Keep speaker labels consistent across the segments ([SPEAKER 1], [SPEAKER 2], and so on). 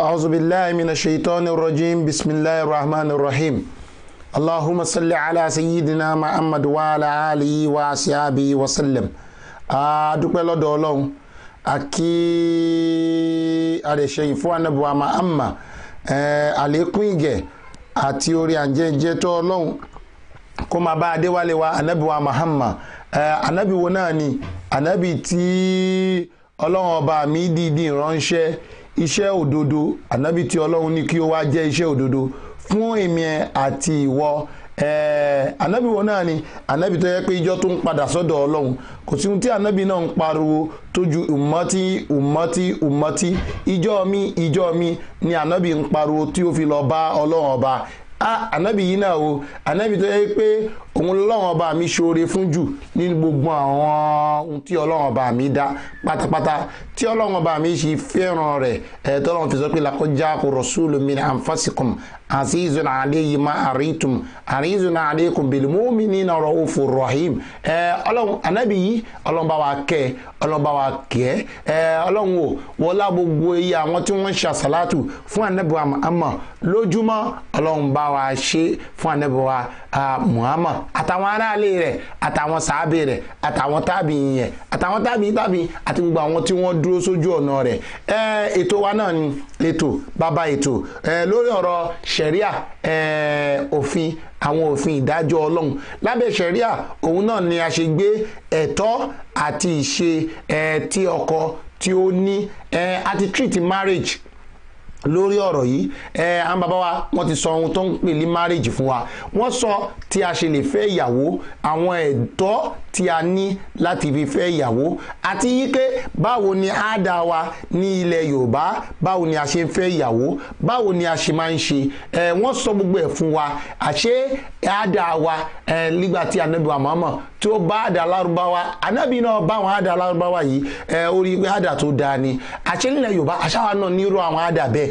[SPEAKER 1] أعوذ بالله من الشيطان الرجيم بسم الله الرحمن الرحيم اللهم صل على سيدنا محمد وعلى آله وأصحابه وسلم adúpẹ́ lọ́dọ̀ ọlọ́run àkí àdèṣe ìfún anábùwà mahama àlékún ìgẹ̀ àti orí àjẹjẹ tó ọlọ́run kó máa bá adéwálé wa anábìwà mahama anábìwo náà ni anábì tí ọlọ́run ọba mi dìídì ránṣẹ́ iṣẹ́ òdodo anábì tí ọlọ́run ní kí ó wá jẹ́ iṣẹ́ òdodo fún èmi àti ìwọ. Anabi wo náà ni? Anabi tó yẹ pé ijọ́ tó ń padà sọ́dọ̀ ọlọ́run. Kò sí ohun tí anabi náà ń pariwo tó ju umati umati umati ijọ́ mi ijọ́ mi ni anabi ń pariwo tí ó fi lọ bá ọlọ́run ọba. Ah anabi yìí náà o. Anabi tó yẹ pé òun lọ́wọ́n ọba mi ṣoore fún jù ní gbogbo àwọn ohun tí ọlọ́wọ́n ọba mi dá pátápátá. Tí ọlọ́wọ́n ọba mi ṣe fẹ́ràn rẹ̀ ẹ̀ tọ́lọ́wọ́n fi sọ pé lakọjá kò rọ̀ṣúlù mi ní àǹfàṣìkùm àṣìṣùn àléyìí má àríntùm àríṣùn àlékùn bìlìmọ́mì ní ọ̀rọ̀ òfò rahim. Ẹ̀ ọlọ́run anabi yìí ọlọ́run bá wa kẹ́ ọlọ́run bá wa kẹ́. Ẹ̀ ọlọ́run o wọlá gbogbo iye àwọn tí wọ́n ń ṣàṣàlátù àtàwọn aráàlú rẹ̀ àtàwọn sàábì rẹ̀ àtàwọn tábì yẹn àtàwọn tábì tábì àti gbogbo àwọn tí wọ́n dúró sójú ọ̀nà rẹ̀. Ètò wa náà ni ètò bàbá ètò. Lórí ọ̀rọ̀ sẹ̀ríà òfin àwọn òfin ìdájọ́ ọlọ́run. Lábẹ́ sẹ̀ríà òun náà ni a ṣe gbé ẹ̀tọ́ àti ìṣe tí ọkọ tí ó ní. Àti treat marriage lórí ọ̀rọ̀ yìí ẹ àwọn bàbá wa wọ́n ti sọ ohun tó ń pè ní marriage fún wa. Wọ́n sọ tí a ṣe lè fẹ́ ìyàwó àwọn ẹ̀tọ́ tí a ní láti fi fẹ́ ìyàwó àti yíké báwo ni àádá wa ní ilẹ̀ yorùbá báwo ni a ṣe ń fẹ́ ìyàwó báwo ni a ṣe máa ń ṣe. Ẹ wọ́n sọ gbogbo ẹ̀ fún wa. Àṣé àádá wa ẹ nígbà tí anabi wa mọ̀ọ́mọ̀ tí ó bá àdá lárúbáwá anabi náà bá àwọn àdá lárúbáwá yìí ẹ orí àdá tó dáa ni. Àṣé nílẹ̀ yorùbá àṣàwà náà nírú àwọn àdá bẹ́ẹ̀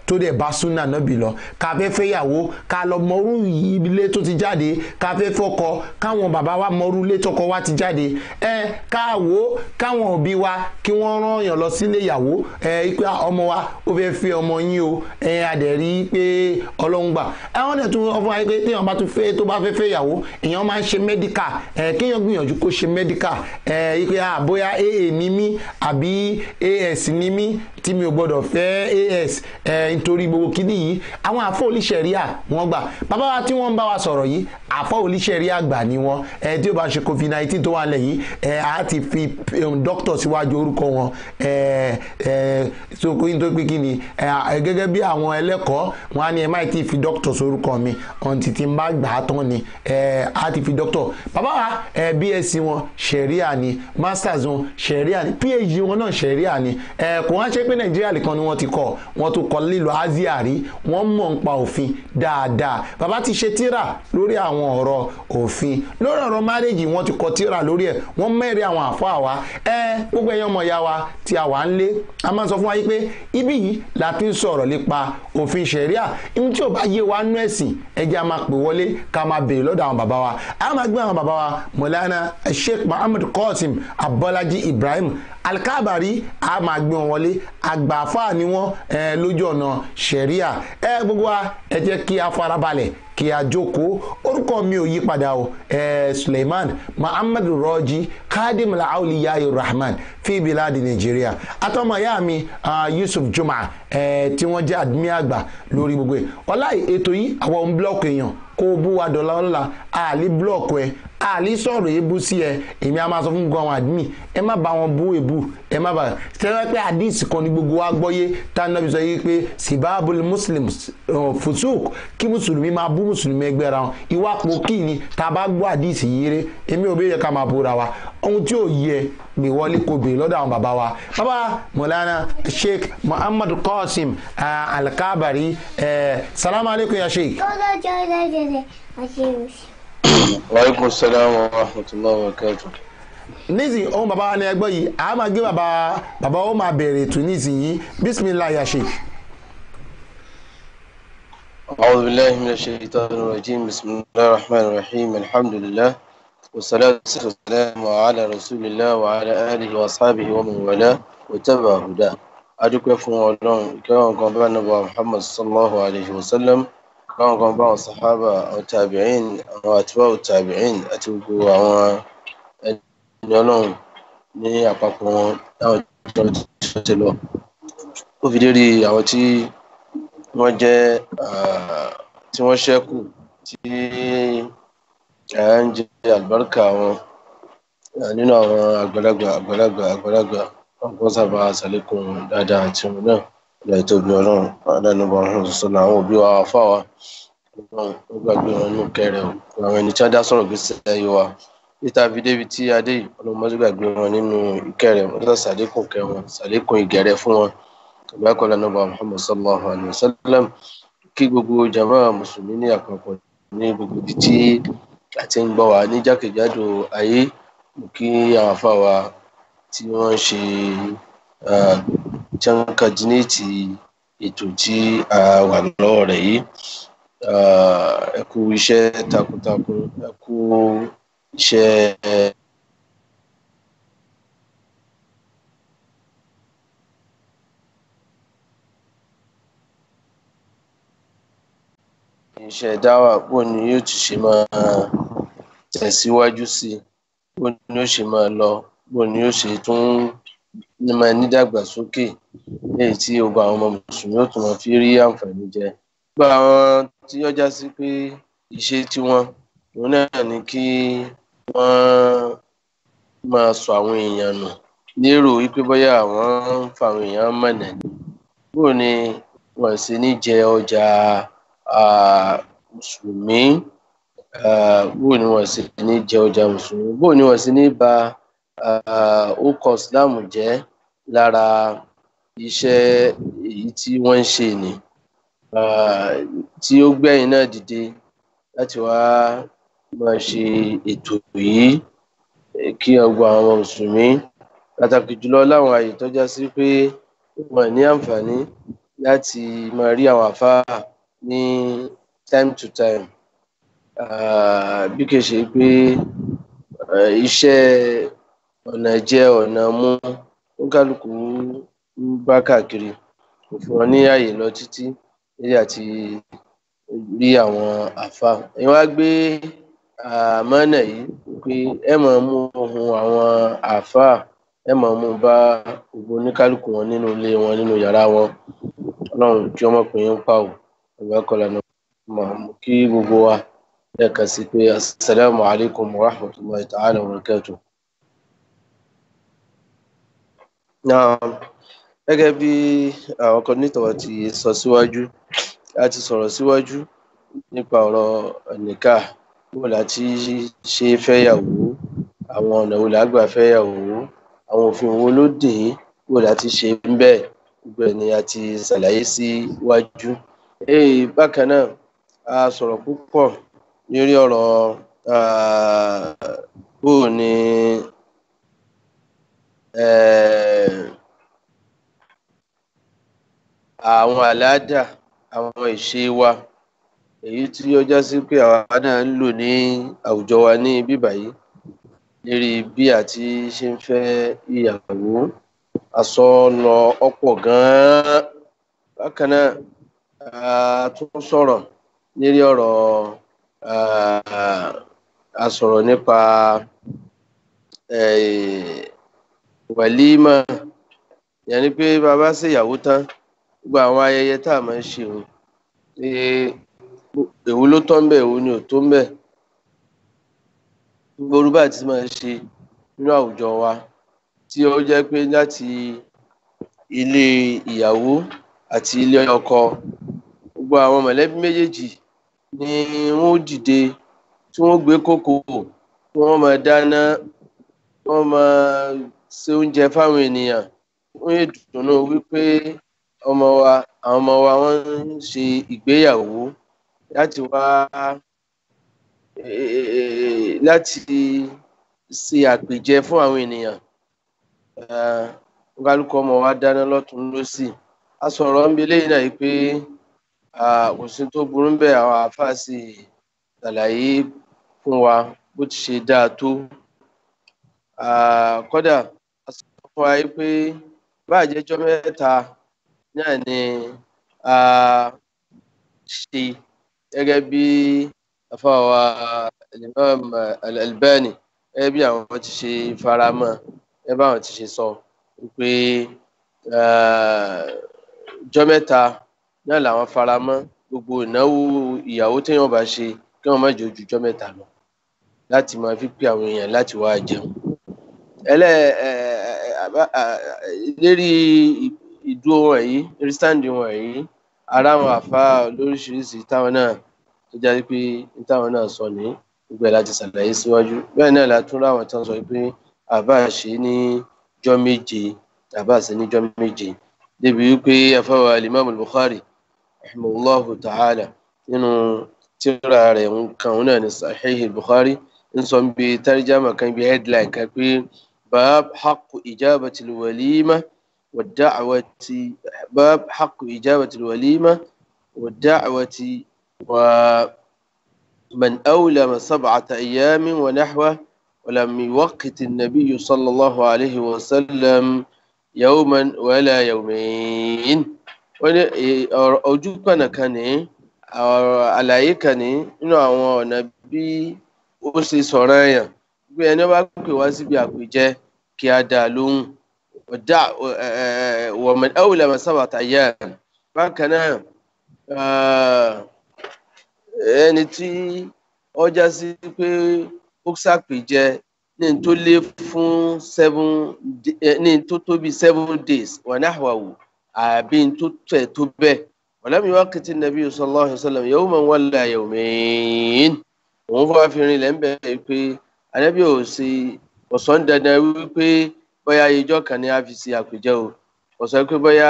[SPEAKER 1] tó dẹ̀ bá súnà nábì lọ. Ká fẹ́ fẹ́yàwó ká lọ mọrú ilé tó ti jáde ká fẹ́ fọkọ káwọn bàbá wa mọrú ilé tọkọ wa ti jáde. Ẹ káwó káwọn òbí wa kí wọ́n rán yàn lọ sílé ìyàwó. Ẹ ipe ọmọ wa ó fẹ́ fẹ́ ọmọ yín o. Ẹ adẹ̀rí pé ọlọ́run gbà. Àwọn ẹ̀ tún ọfọ ayé pé téèyàn bá tún fẹ́ tó bá fẹ́ fẹ́ ìyàwó èèyàn máa ń ṣe mẹ́díkà ẹ kéèyàn gbìyànjú kó ṣe mẹ́díkà ẹ ipe bóyá aa ní mí àbí as ní mí tí mi ò gbọdọ̀ fẹ́ as ẹ nítorí gbogbo kíní yìí àwọn àfọ oníṣẹ̀ríà wọ́n gbà. Bàbá wa tí wọ́n ń bá wa sọ̀rọ̀ yìí àfọ oníṣẹ̀ríà gbà ni wọ́n. Ẹ tí ó bá ṣe covid nineteen tó wà lẹ̀ yìí ẹ á ti fi dókítà síwájú orúkọ wọn. Ẹ ẹ sóko yín tó pé kí ni ẹ gẹ́gẹ́ bí àwọn ẹlẹ́kọ̀ọ́ wọn á ní ẹ má ti fi dókítà sórúkọ mi. Ọ̀n títí ń bá gbà á tán ni ẹ á ti fi dókítà bàbá wa ẹ bsc wọn ṣẹ̀ríà ni. Masters wọn ṣẹ̀ríà ni. Phd wọn náà ṣẹ̀ríà ni. Ẹ kò wá ṣe pé nàìjíríà nìkan ni wọ́n ti kọ́. Wọ́n tó kọ́ lílo asia rí wọ́n mọ̀ ń pa òfin dáadáa. Bàbá ti ṣe tíra lórí àwọn ọ̀rọ̀ òfin. Lórí ọ̀rọ̀ márèjì wọ́n ti kọ tíra lórí ẹ̀. Wọ́n mẹ́rin àwọn àfọ́ àwa ẹ gbogbo ẹ̀yàn ọmọ ìyá wa tí a wà ń lé a máa sọ fún wa yí pé ibí yìí la fi ń sọ̀rọ̀ nípa òfin ṣẹ̀ríà. Ibi tí ò bá yé wa nú ẹ̀sìn ẹjẹ́ a máa pè wọlé ká máa béèrè lọ́dọ̀ àwọn bàbá wa. A máa gbé àwọn bàbá wa mọ̀lánà ibrahim alikabari a máa gbé wọn wọlé. Àgbàfà ni wọn lójú ọ̀nà sẹ̀ríà ẹ gbogbo wa ẹ jẹ́ kí a farabalẹ̀ kí a jókòó. Orúkọ mi ò yí padà o. Suleiman muhammed rọjí kadim laawliya rahman fi biladi nigeria. Atọmọ ya mi yusuf juma ẹ tí wọn jẹ admi àgbà lórí gbogbo ẹ. Ọlá ètò yìí àwọn búlọọkù èèyàn. Kó bú wa dọ̀la ọ̀la àlè búlọọkù ẹ àlè sọ̀rọ̀ ebú sí ẹ èmi a máa sọ fún gbogbo àwọn àdmì ẹ má bá wọn bú ebú ẹ má bá tẹ́lẹ̀ pé àdìsí kan ní gbogbo wa gbọ́yé tá a nàbí sọ yìí pé sibabul muslim fusuk kí mùsùlùmí máa bú mùsùlùmí ẹgbẹ́ ra wọn ìwà pòkì ni tá a bá gbọ́ àdìsí yìí rẹ èmi ò yẹ ká máa búra wa. Ohun tí ò yẹ gbé wọlé kò bèrè lọ́dọ̀ àwọn bàbá wa. Bàbá mọ̀lánà sheikh muhammadu qasim alkabari salamu aleykum ya sheikh
[SPEAKER 2] wàhálà sàlámù wa rahmatulahi wa barakatuh
[SPEAKER 1] nísìnyí ohun bàbá wa ni ẹgbẹ́ yìí a máa gé bàbá bàbá ó máa bẹ̀rẹ̀ ètò nísìnyí bisimilah ya sheikh.
[SPEAKER 2] أعوذ بالله من الشيطان الرجيم بسم الله الرحمن الرحيم الحمد لله والصلاة والسلام على رسول الله وعلى آله وأصحابه ومن والاه وتبع هداه adúpẹ́ fún ọlọ́run ìkẹ́wọ̀n kan bá nàbà muhammad sallallahu alayhi wa sallam káwọn kan bá àwọn sàhábà àwọn tàbíìn àwọn àtibáwò tàbíìn àti gbogbo àwọn ẹni ọlọ́run ní àpapọ̀ wọn táwọn tó ti lọ. Ó fi dérí àwọn tí wọ́n jẹ́ tí wọ́n ṣẹ́kù tí à ń jẹ àlùbáríkà wọn nínú àwọn àgbàlagbà àgbàlagbà àgbàlagbà. Wọn sábà ṣàlékún dáadáa àti wọn náà ìlà ìtòbí ọlọ́run àdánù bá wọn sọ̀rọ̀ àwọn òbí wa fáwa ọlọ́run ó gbàgbé wọn nínú kẹrẹ o. Àwọn ẹni tí wọ́n dá sọ̀rọ̀ gbèsè ayé wa. Níta fi débi tí adé yìí ọlọ́run mọ́tò gbàgbé wọn nínú ìkẹrẹ wọn tó ṣàlékún kẹ wọn ṣàlékún ìgẹ̀rẹ́ fún wọn. Ìgbàkọ̀lá nàbà muhammad sallallahu alayhi wa sallam kí gbogbo jama mùsùlùmí ní àpapọ̀ ní gbogbo ibi tí a ti ń gbọ́ wa ní jákèjádò ayé kí àwọn afáwa tí wọ́n ṣe tí wọ́n kàdínéètì ètò tí a wà lọ́wọ́ rẹ̀ yìí. Ẹ kú iṣẹ́ takuntakun ẹ kú iṣẹ́ iṣẹ́ dáwà bó ni yóò ti ṣe máa tẹ̀síwájú sí i bó ni yóò ṣe máa lọ bó ni yóò ṣe tún máa nídàgbàsókè léyìí tí gbogbo àwọn ọmọ mùsùlùmí ó tún máa fi rí àǹfààní jẹ. gbogbo àwọn tí ó já sí pé ìṣe tiwọn òun náà ni kí wọ́n máa sọ àwọn èèyàn nù lérò wípé bóyá àwọn ń fa àwọn èèyàn mọ̀nà ni. Bó ni wọ́n ṣe ní jẹ ọjà mùsùlùmí? Bó ni wọ́n ṣe ní jẹ ọjà mùsùlùmí? Bó ni wọ́n ṣe ní ba ókọ islam jẹ́ lára iṣẹ́ èyí tí wọ́n ń ṣe ni. Tí ó gbẹ̀yìn náà dìde láti wá máa ṣe ètò yìí kí ọgbà àwọn mùsùlùmí pàtàkì jùlọ láwọn àyè tó sí pé wọn ní àǹfààní láti máa rí àwọn àfáà ní time to time. Bí kì í ṣe pé iṣẹ́ ọ̀nà jẹ́ ọ̀nà mú kálukú ń bá káàkiri kò fún wọn ní àyè lọ títí lórí àti rí àwọn àfáà ẹ̀yin wá gbé àmọ́nà yìí pé ẹ máa mú ohun àwọn àfáà ẹ máa mú bá gbogbo oníkálukú wọn nínú ilé wọn nínú yàrá wọn. Ọlọ́run kí ọmọkùnrin ń pa ò ẹgbẹ́ kọlá náà mọ̀ kí gbogbo wa lẹ́ẹ̀kan sí pé asalaamu alaykum wa rahmatulahi ta'ala wa barakatuh. Gẹ́gẹ́ bí àwọn kọ́nítọ̀ ti sọ síwájú a ti sọ̀rọ̀ síwájú nípa ọ̀rọ̀ nìkà bó la ti ṣe fẹ́yàwó àwọn ọ̀nà wo la gbà fẹ́yàwó àwọn òfin wo ló dè é bó la ti ṣe ń bẹ́ẹ̀ gbogbo ẹ̀ a ti ṣàlàyé síwájú. Bákan náà a sọ̀rọ̀ púpọ̀ lórí ọ̀rọ̀ bó ni àwọn àládà àwọn ìṣe wa èyí tí ó já sí pé àwa náà ń lò ní àwùjọ wa ní bíbà yìí lérí bí a ti ṣe ń fẹ́ ìyàwó aṣọ lọ ọ̀pọ̀ gan-an. Bákan náà a tún lérí ọ̀rọ̀ a sọ̀rọ̀ nípa wàlímà yẹn ni pé bàbá ṣèyàwó tán gbogbo àwọn ayẹyẹ tá a máa ń ṣe òun èwo ló tọ́ ń bẹ̀ èwo ni ò tó ń bẹ̀. Gbogbo orúbà tí máa ṣe nínú àwùjọ wa tí ó jẹ́ pé láti ilé ìyàwó àti ilé ọkọ gbogbo àwọn mọ̀lẹ́bí méjèèjì ni wọ́n dìde tí wọ́n gbé kókò tí wọ́n máa dáná wọ́n máa ṣe oúnjẹ fáwọn ènìyàn. Yé dùnú wípé ọmọ wa àwọn ọmọ wa wọ́n ń ṣe ìgbéyàwó láti wá láti ṣe àpèjẹ fún àwọn ènìyàn. Kálukú ọmọ wa dáná lọ́tún lọ́sì a sọ̀rọ̀ ń bi eléyìí náà pé kò sí tó burú ń bẹ̀. Àwọn àáfàá sì ṣàlàyé fún wa bó ti ṣe dáa tó. Kódà sọ fún wa pé báàjẹ́jọ́ mẹ́ta náà ni a ṣe gẹ́gẹ́ bí afáwa Imam Al-Albani gẹ́gẹ́ bí àwọn ti ṣe faramọ́ gẹ́gẹ́ bí àwọn ti ṣe sọ pé ọjọ́ mẹ́ta náà làwọn faramọ́ gbogbo ìnáwó ìyàwó téèyàn bá ṣe kí wọ́n má jẹ́ ojú ọjọ́ mẹ́ta lọ láti máa fi pé àwọn èèyàn láti wá jẹun. Ẹlẹ́ lérí ìdúró wọ̀nyí lérí sáǹdì wọ̀nyí ara àwọn àfa lóríṣiríṣi táwọn náà tó jáde pé táwọn náà sọ ní gbogbo ẹ̀ láti ṣàlàyé síwájú. Bẹ́ẹ̀ náà la tún ráwọn tán sọ pé àbá ṣe ní jọ́ méje àbá ṣe ní jọ́ méje. Débi wípé afáwa alimami Bukhari rahimahullahu ta'ala nínú tírà rẹ̀ nǹkan òun náà ní Sahih Bukhari ń sọ bí tarjama kan bí headline kan pé باب حق إجابة الوليمة والدعوة باب حق إجابة الوليمة والدعوة ومن أولم سبعة أيام ونحوه ولم يوقت النبي صلى الله عليه وسلم يوما ولا يومين. ojú pẹ̀nà kan ní àlàyé kan ní nínú àwọn ọ̀nà bí ẹni bá pè wá síbi àpèjẹ kí a dá lóhùn. Ọ̀dà wọ̀mọ̀dé awùlẹ̀ masábàtà yẹ. Bákan náà ẹni tí ọjà sí pé ó ṣàpèjẹ ní n tó lé fún seven ní n tó tó bí seven days wà ní àwàwò àbí n tó tẹ̀ tó bẹ́ẹ̀. Wàlámi wákàtí nàbí sallallahu alaihi wasallam yawman wala yawmayn. Òun fọwọ́ fi rin ilẹ̀ pé anábì ò ṣe ọ̀sán dandan wípé bóyá ijọ́ kan ni a fi ṣe àpèjẹ o. Ọ̀sán pé bóyá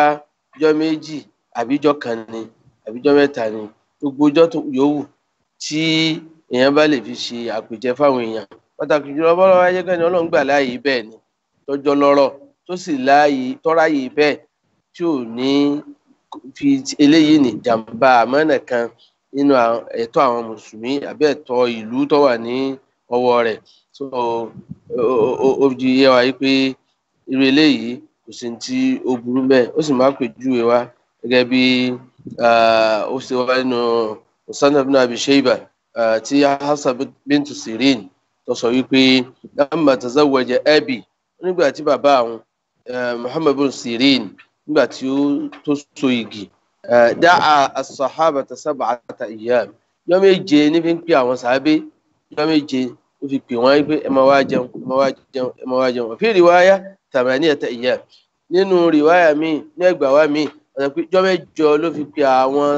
[SPEAKER 2] ijọ́ méjì àbí ijọ́ kan ni àbí ijọ́ mẹ́ta ni. Gbogbo ijọ́ yòówù tí èèyàn bá lè fi ṣe àpèjẹ fáwọn èèyàn. Pàtàkì jùlọ bọ́lá wáyé kẹ́ni ọlọ́run gbà láàyè bẹ́ẹ̀ ni tọ́jọ́ lọ́rọ̀ tó sì láàyè tọ́ráyè bẹ́ẹ̀ tí ò ní fi eléyìí ní jàǹbá àmọ́nà kan nínú ẹ̀tọ́ àwọn mùsùlùmí àbí ìlú tó wà ní ọwọ́ rẹ̀. So ó di yé wa yí pé irú eléyìí kò sí ti ó burú bẹ́ẹ̀. Ó sì máa pèjúwe wa gẹ́gẹ́ bí ó ṣe wá nínú Musannaf ibn Abi Shayba tí Hafsa bintu Sirin tó sọ wípé lamma tazawwaja abi. Nígbà tí bàbá àwọn Muhammad bin Sirin nígbà tí ó tó so igi dáa as-sahabata sab'ata ayyam. Yọ méje ní fi ń pè àwọn sàábé yọ méje ó fi pè wọ́n pé ẹ máa wá jẹun ẹ máa wá jẹun ẹ máa wá jẹun. Fi riwaya thamaniyata ayyam nínú riwaya míì ní ẹgbà wa míì ọ̀nà pé yọ mẹ́jọ ló fi pè àwọn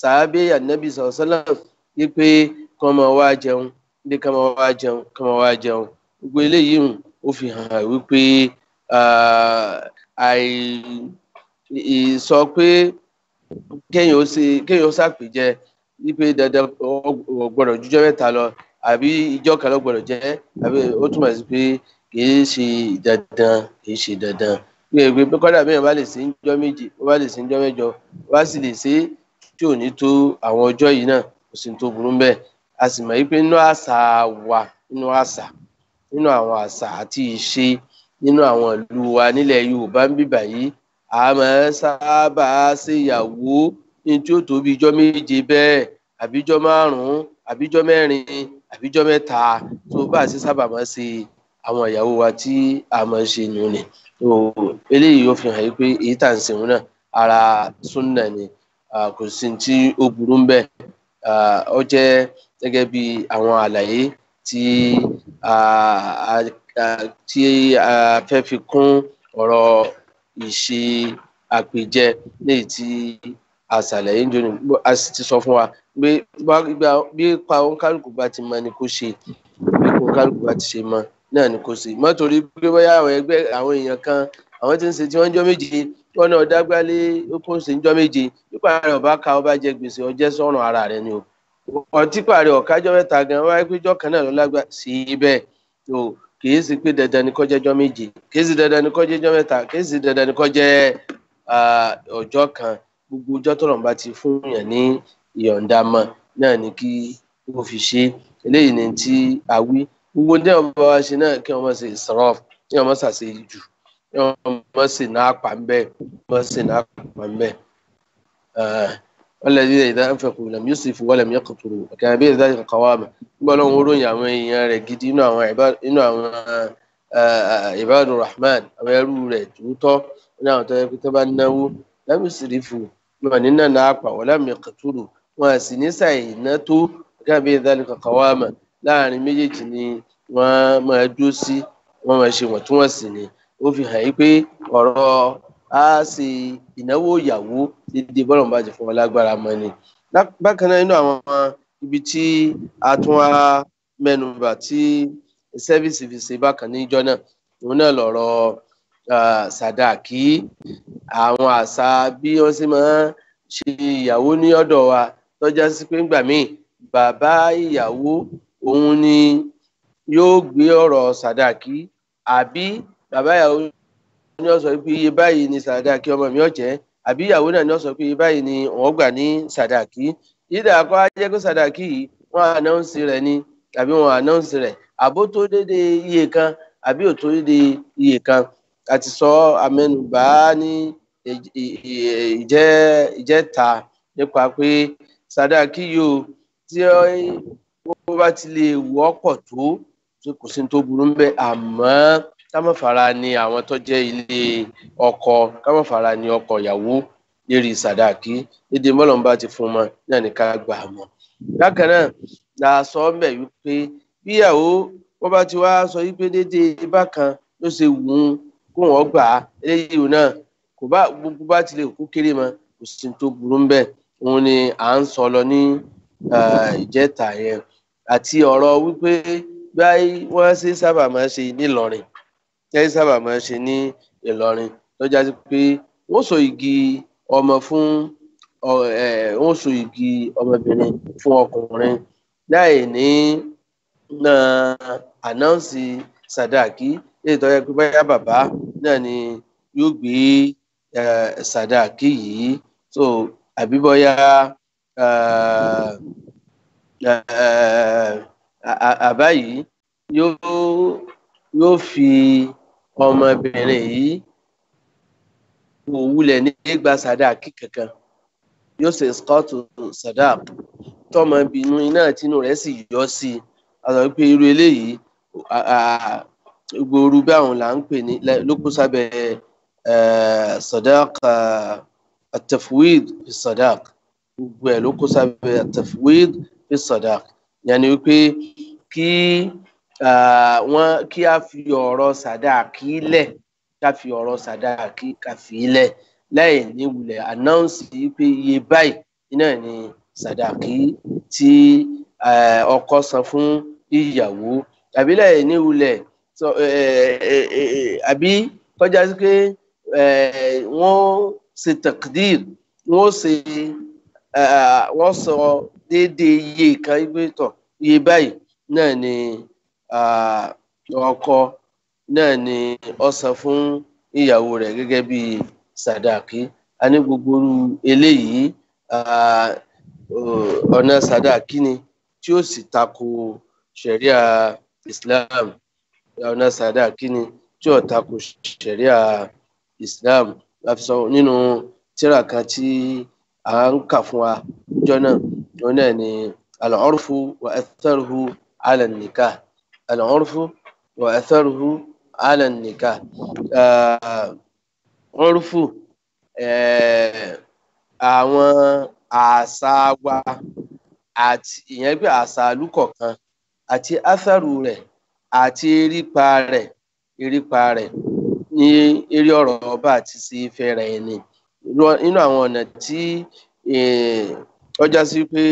[SPEAKER 2] sàábé ànábì alaihi wasallam wípé kọ́ máa wá jẹun bí kọ́ máa wá jẹun kọ́ máa wá jẹun. Gbogbo eléyìí ó fi hàn wípé àìsọ pé kéèyàn ó ṣàpèjẹ wípé dandan gbọ́dọ̀ jújọ́ mẹ́ta lọ àbí ìjọ kan ló gbọ́dọ̀ jẹ́ àbí ó túmọ̀ sí pé kìí ṣe dandan kìí ṣe dandan. Bí ẹgbẹ́ pé kọ́dà èèyàn bá lè ṣe ń jọ́ méje ó bá lè ṣe ń jọ́ mẹ́jọ bá sì lè ṣe tí ò ní tó àwọn ọjọ́ yìí náà kò sí tó burú bẹ́ẹ̀ a sì mọ̀ wípé nínú àṣà wa nínú àṣà nínú àwọn àṣà àti ìṣe nínú àwọn ìlú wa nílẹ̀ Yorùbá ń bíbà yìí a máa sábà ṣèyàwó ní tí ó tóbi ijọ́ méje bẹ́ẹ̀ àbíjọ́ márùn-ún àbíjọ́ mẹ́rin àbíjọ́ mẹ́ta tó bá a ṣe sábà máa ṣe àwọn ìyàwó wa tí a máa ṣe nù ni. Tó eléyìí yóò fi hàn yí pé èyí tà ń sìn náà ara súnà ni. Kò sí tí ó burú ń bẹ. Ó jẹ́ gẹ́gẹ́ bí àwọn àlàyé tí tí a fẹ́ fi kún ọ̀rọ̀ ìṣe àpèjẹ léyìí tí a ṣàlàyé ń jóni a sì ti sọ fún wa pé bí ipa oníkálukú bá ti mọ ni kó ṣe bí oníkálukú bá ti ṣe mọ náà ni kó ṣe. Mọ́ torí pé bóyá àwọn ẹgbẹ́ àwọn èèyàn kan àwọn tí ń ṣe tí wọ́n ń jọ́ méje wọn náà dágbálé ó ṣe ń jọ́ méje nípa rẹ̀ ọba ká ọba jẹ gbèsè ọjẹ́ sọ́run ara rẹ̀ ni o. Ọtí pàrẹ̀ ọ̀kájọ́ mẹ́ta gan wáyé pé jọ́ kan náà ló lágbá sí i bẹ́ẹ̀. Tó kìí ṣe pé dandan ni kó jẹ́ ọjọ́ méje kìí ṣe dandan ni kó jẹ́ ọjọ́ mẹ́ta kìí ṣe dandan ni kó jẹ́ ọjọ́ kan gbogbo ọjọ́ tó lọ́nba ti fún yàn ní ìyọ̀ǹda mọ́ náà ni kí ó fi ṣe. Eléyìí ni tí a wí. Gbogbo ní ọmọ wa ṣe náà kí ọmọ ṣe israf kí ọmọ ṣàṣe jù kí ọmọ ṣe náà pa ń bẹ́ẹ̀ ọmọ ṣe náà pa ń bẹ́ẹ̀ ọlọ́dún ìdá ń fẹ́ kù lẹ́m yusuf wọlé mi kò tóró ọ̀kẹ́ àbí ìdá ìdá kọ̀wá mi gbọ́ lọ́wọ́ oróyìn àwọn èèyàn rẹ̀ gidi inú àwọn ìbáàdùn rahman àwọn ẹrú rẹ̀ tòótọ́. Ní àwọn tó yẹ kó tó bá náwó lẹ́mí fún wọn nínú náà pa wọ́n lẹ́mí kò wọn sì ní ṣàìná tó gábé ìdánilẹ kankan wá mà láàárín méjèèjì ni wọn máa dúró sí wọn máa ṣe wọ̀ntúnwọ̀nsì ni. Ó fi hàn yí pé ọ̀rọ̀ á ṣe ìnáwó ìyàwó dídí bọ́lọ̀mù bá ti fún wọn lágbára mọ́ ni. Bákan náà nínú àwọn ibi tí a tún wá mẹ́nubà tí sẹ́fíìsì fi ṣe bákan níjọ́ náà òun náà lọ̀rọ̀ sàdáàkì. Àwọn àṣà bí wọ́n ṣe máa ń ṣe ìyàwó ní ọ̀dọ̀ wa tọ́já sí pé ńgbà míì bàbá ìyàwó òun ni yóò gbé ọ̀rọ̀ sàdáàkì àbí bàbá ìyàwó ni ó sọ pé iye báyìí ni sàdáàkì ọmọ mi ó àbí ìyàwó náà ni ó sọ pé iye báyìí ni wọ́n gbà ní sàdáàkì yídà kọ́ á jẹ́ pé sàdáàkì yìí wọ́n ànáùnsì rẹ̀ ni àbí wọ́n ànáùnsì rẹ̀. Àbó tó dédé iye kan àbí ò tó dédé iye kan. Àti sọ amẹnubà ní ìjẹ́ nípa pé sàdáàkì yóò tí ó bá ti lè wọ́pọ̀ tó kò sí tó burú ń bẹ àmọ́ ká má fara ní àwọn tó jẹ́ ilé ọkọ ká má fara ní ọkọ ìyàwó lérí sàdáàkì dédé mọ́lọ́mbà ti fún wọn náà ní ká gbà mọ́. bákan náà la sọ ń bẹ̀ wípé bíyàwó wọ́n bá ti wá sọ wípé dédé bákan ló ṣe wù ú kó wọ́n gbà á eléyìí náà kò bá gbogbo bá ti kú kéré mọ́ kò sí tó burú ń bẹ òun ni à ń sọ lọ ní ìjẹta yẹn. Àti ọ̀rọ̀ wípé báyìí wọ́n ṣe sábà máa ṣe nílọrin ṣe sábà máa ṣe ní ìlọrin lọ́jà sí pé wọ́n so igi ọmọ fún wọ́n so igi ọmọbìnrin fún ọkùnrin láì ní náà ànáùnsì sàdáàkì lè tọ́jà pé báyà bàbá náà ni yóò gbé sàdáàkì yìí. So àbí bọ́yá àbá yìí yóò yóò fi ọmọbìnrin yìí kò wulẹ̀ ní gba sàdáàkì kankan. Yóò ṣe skọ́ọ̀tù sàdáàkì. Tọmọbìnrin náà tínú rẹ̀ sì yọ sí i. Àtọ̀ pé irú eléyìí gbòòrú bí àwọn là ń pè ní ló kó àtẹ̀fúwìd fi sàdáàkì gbogbo ẹ̀ ló kó sábẹ́ àtẹ̀fúwìd fi sàdáàkì yẹn ni wípé kí wọn kí a fi ọ̀rọ̀ sàdáàkì lẹ̀ ká fi ọ̀rọ̀ sàdáàkì ká fi lẹ̀ lẹ́yìn ní wulẹ̀ ànáùnsì pé iye báyìí náà ni sàdáàkì tí ọkọ san fún ìyàwó àbí lẹ́yìn ní wulẹ̀ àbí kọjá sí pé wọ́n ṣe taqdir wọ́n ṣe wọ́n sọ déédéé iye kan gbé tọ̀ iye báyìí náà ni ọkọ náà ni ó san fún ìyàwó rẹ̀ gẹ́gẹ́ bí sàdáàkì. A ní gbogbo eléyìí ọ̀nà sàdáàkì ni tí ó sì tako ṣẹ̀ríà Islam. Ọ̀nà sàdáàkì ni tí ó tako ṣẹ̀ríà Islam láti sọ nínú tírà kan tí à ń kà fún wa níjọ́ náà òun náà ni al-urfu wa atharuhu ala nikah. Al-urfu wa atharuhu ala nikah. Urfu àwọn àṣà wa àti ìyẹn pé àṣà àlùkọ̀kan àti atharu rẹ̀ àti erípa rẹ̀ erípa rẹ̀ ní eré ọ̀rọ̀ ọba àti sí fẹ́rẹ̀ ẹni nínú àwọn ọ̀nà tí ọjà sí pé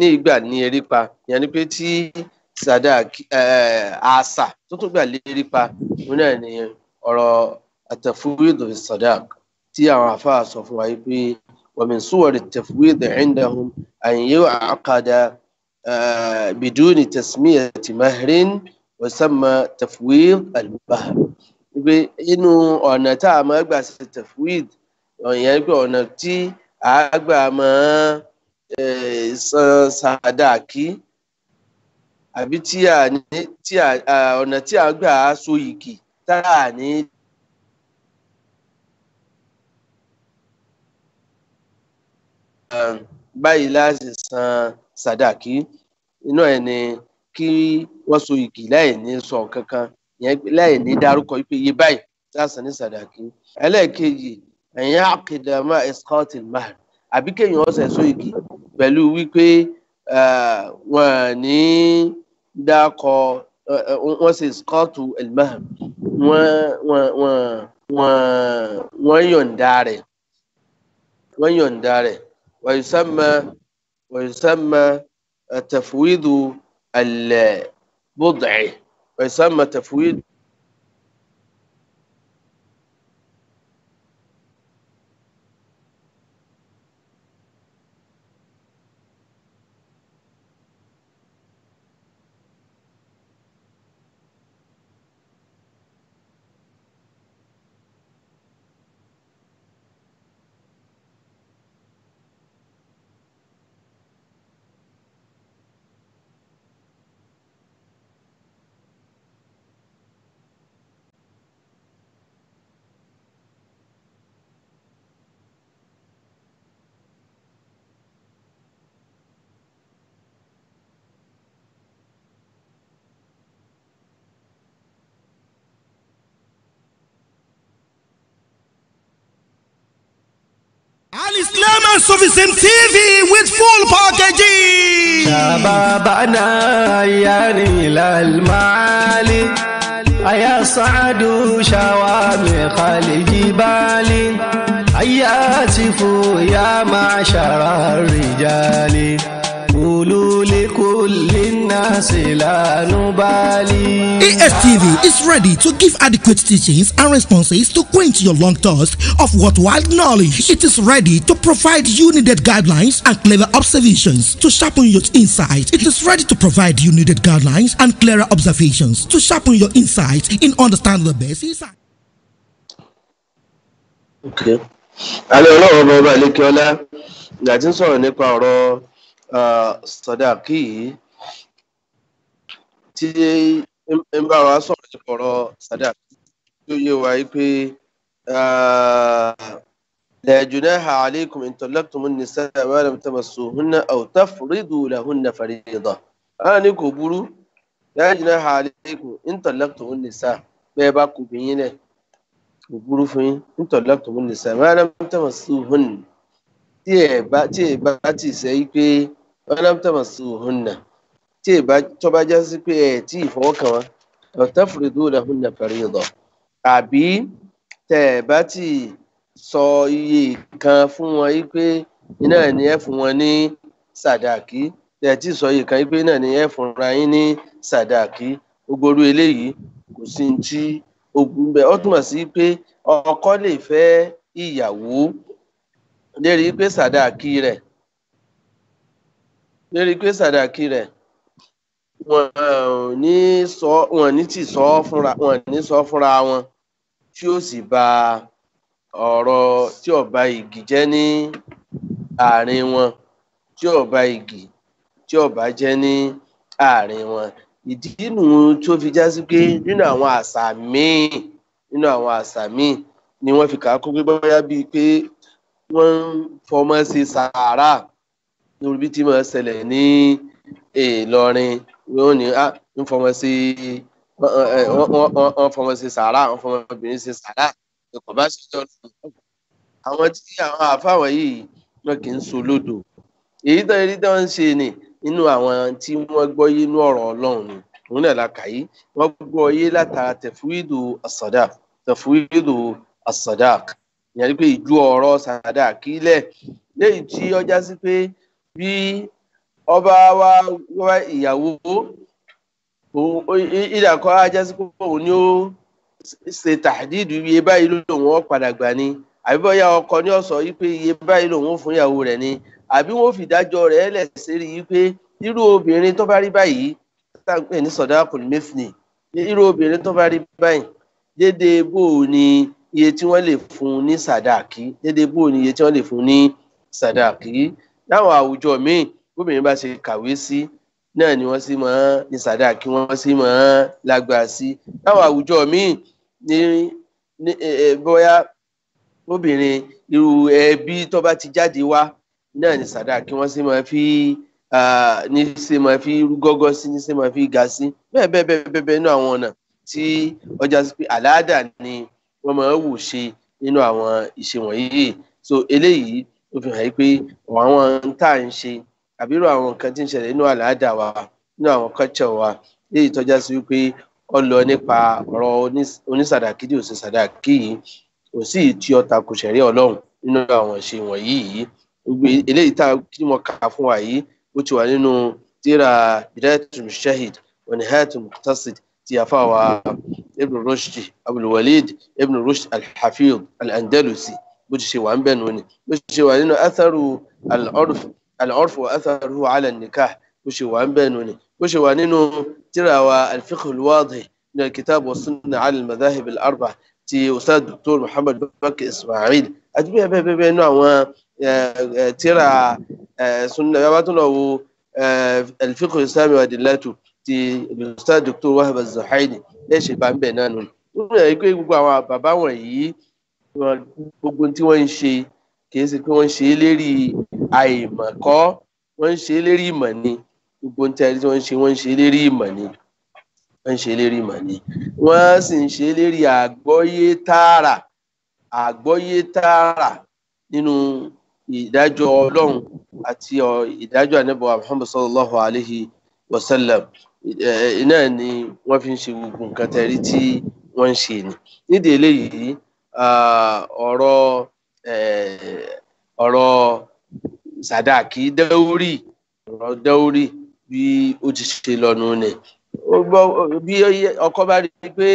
[SPEAKER 2] ní ìgbà ní erípa ìyẹn ni pé tí sàdáàkì àṣà tó tún gbà lé erípa òun náà ni ọ̀rọ̀ àtẹ̀fúwìdì sàdáàk tí àwọn àfáà sọ fún wa pé suwari tafwidi indahum an yu'aqada biduni tasmiyati mahrin wa samma tafwid al-mahr pé inú ọ̀nà tá a máa gbà ṣe tafwid ọ̀yàn pé ọ̀nà tí a gbà máa san sàdáàkì àbí tí a ní tí a ọ̀nà tí a gbà so yìgì tá a ní. báyìí láti san sàdáàkì inú ẹ̀ ni kí wọ́n so yìgì láì ní sọ kankan yẹn láì ní dárúkọ pé iye báyìí láti ní sàdákì ẹlẹ́ẹ̀kejì ẹ̀yìn àkèdàmà escorting man àbí kéèyàn ọ̀sẹ̀ sọ igi pẹ̀lú wípé wọ́n ní dákọ wọ́n ṣe skọ́ọ̀tù elmaham wọ́n yọ̀ǹda rẹ̀. Wọ́n yọ̀ǹda rẹ̀. Wọ́n sẹ́mà wọ́n sẹ́mà tẹ̀fúwìdù ẹ̀lẹ́ bọ́dẹ̀. ويسمى تفويض
[SPEAKER 3] and Sufism TV with full packaging.
[SPEAKER 4] شبابنا يعني إلى المعالي أيا صعد شوامخ الجبال أيا سفوا يا معشر الرجال قولوا لكل الناس لا نبالي
[SPEAKER 3] ASTV is ready to give adequate teachings and responses to quench your long thirst of worthwhile knowledge. It is ready to provide you needed guidelines and clever observations to sharpen your insight. It is ready to provide you needed guidelines and clearer observations to sharpen your insight in understanding the basis.
[SPEAKER 2] Okay. alẹ́ ọlọ́run ọba ọba àlékè ọlá ìgbà tí ń sọ̀rọ̀ nípa ọ̀rọ̀ sọ̀dáàkì yìí tí ń bá wa sọ̀rọ̀ nípa ọ̀rọ̀ sọ̀dáàkì tí ó yé wa yìí pé la junaha alaykum in talaqtumun nisaa ma lam tamassuhunna aw tafridu lahunna fariida. àwọn ní kò burú. La junaha alaykum in talaqtumun nisaa. Bẹ́ẹ̀ bá kò bí lẹ̀ kò burú fún yín. Ní sàmì alámùtàmọ̀ sí òhun nì tí ẹ̀ bá tí ẹ̀ bá ti sẹ́ yí pé alámùtàmọ̀ sí òhun nà tí ẹ̀ bá tó bá já sí pé ẹ̀ tí ìfọwọ́kàn wọn ọ̀tá fúridú làhùn nà fariida àbí tẹ̀ ẹ̀ bá ti sọ iye kan fún wọn yí pé iná ni ẹ̀ fún wọn ní sàdáàkì tẹ̀ ẹ̀ tí sọ iye kan yí pé iná ni ẹ̀ fúnra yín ní sàdáàkì gbogbo orú eléyìí kò sí ní ogun bẹ ọ túmọ̀ sí pé ọkọ lè fẹ́ ìyàwó lérí pé sàdáàkì rẹ̀ lérí pé sàdáàkì rẹ̀ wọn ní sọ wọn ní tì sọ fúnra wọn ní sọ fúnra wọn tí ó sì ba ọ̀rọ̀ tí ó ba igi jẹ́ ní àárín wọn tí ó ba igi tí ó ba jẹ́ ní àárín wọn. Ìdí nù tó fi já sí pé nínú àwọn àṣà míì nínú àwọn àṣà míì ni wọ́n fi kà á kó pé bóyá bíi pé wọ́n ń fọmọ ṣe sàárà lórí bí tí mo ṣẹlẹ̀ ní Ìlọrin. Wọ́n ní à ń fọmọ ṣe wọ́n fọmọ ṣe sàárà wọ́n fọmọ obìnrin ṣe sàárà ẹ̀kọ́ bá ṣe jọ àwọn tí àwọn àfáwọn yìí wọn kì í so lódò. Èyí tó èyí tó ń ṣe ni nínú àwọn tí wọ́n gbọ́ yé inú ọ̀rọ̀ Ọlọ́run ni. Òun náà la kà yí wọ́n gbọ́ yé látara tẹ̀fúwìdù as-sadaq tẹ̀fúwìdù as-sadaq ìyẹn ni pé ìjú ọ̀rọ̀ sàdá kílẹ̀. Léyìí tí ọjà sí pé bí ọba wa wá ìyàwó ìdàkọ́ ajá sí pé òun ni ó ṣe tàdídù iye báyìí lòun ó padà gbà ni. Àbí bóyá ọkọ ní ọ̀sọ̀ yìí pé iye báyìí lòun ó fún ìyàwó rẹ̀ ni. Àbí wọn fìdájọ́ rẹ̀ lẹsẹ rí i pé irú obìnrin tó bá rí báyìí tá à ń pè ní mẹfìnì irú obìnrin tó bá rí báyìí dédé bò ní iye tí wọ́n lè fún ní sàdáàkì. Dédé bò ní iye tí wọ́n lè fún ní sàdáàkì. Láwọn àwùjọ míì gómìnà bá ṣe kàwé sí náà ni wọ́n sì máa ní sàdáàkì wọ́n sì máa lágbára sí. Láwọn àwùjọ míì ní ní bóyá obìnrin irú ẹbí tó bá ti jáde wá náà ni sàdáàkì wọ́n sì máa fi ní ṣe máa fi gọ́gọ́ sí ní ṣe máa fi ga sí. Bẹ́ẹ̀ bẹ́ẹ̀ bẹ́ẹ̀ bẹ́ẹ̀ nínú àwọn ọ̀nà tí ọjà sí pé àláàdà ni wọ́n máa wù ṣe nínú àwọn ìṣe wọ̀nyí. So eléyìí ó fi hàn yí pé àwọn tá à ń ṣe àbírò àwọn nǹkan tí ń ṣẹlẹ̀ nínú àláàdà wa nínú àwọn culture wa léyìí tọ́já sí wípé ó lọ nípa ọ̀rọ̀ onísàdàkí tí ò sí sàdàkí yìí. Kò sí tí ó takò ṣẹ̀rí ọlọ́run nínú àwọn ìṣe wọ̀nyí yìí. Eléyìí tá kí mo kà fún wa yìí ó ti wà nínú tíra bidayatul mujtahid wa nihayatul muqtasid ti àfàwà ibn rushd abdulwalid ibn rushd alhafid alandalusi bó ti ṣe wà ń bẹ̀ nù ni bó ti ṣe wà nínú atharu al-urf al-urf wa atharuhu ala nikah bó ṣe wà ń bẹ̀ nù ni bó ṣe wà nínú tíra wa alfiqh alwadih min alkitab wa sunna ala almadhahib alarba ti ustaz dr bẹ́ẹ̀ ṣe bá ń bẹ̀ náà nù. Nínú ẹ̀ pé gbogbo àwọn bàbá wọ̀nyí gbogbo tí wọ́n ń ṣe kìí ṣe pé wọ́n ń ṣe é lérí àìmọ̀kọ́ wọ́n ń ṣe é lérí ìmọ̀ ni. Gbogbo tí wọ́n ń ṣe wọ́n ń ṣe é lérí ìmọ̀ ni. Wọ́n ń ṣe é lérí ìmọ̀ ni. Wọ́n sì ń ṣe é lérí àgbọ́yé tààrà àgbọ́yé tààrà nínú ìdájọ́ ọlọ́run àti ìdájọ́ ànábọ̀ muhammad sallallahu alayhi wa sallam iná ni wọ́n fi ń ṣe gbogbo nǹkan tẹ̀rí tí wọ́n ń ṣe ni. Nídìí eléyìí ọ̀rọ̀ ọ̀rọ̀ sàdáàkì dáwórì ọ̀rọ̀ dáwórì bí ó ti ṣe lọ́nu ni. Bí ọkọ bá rí i pé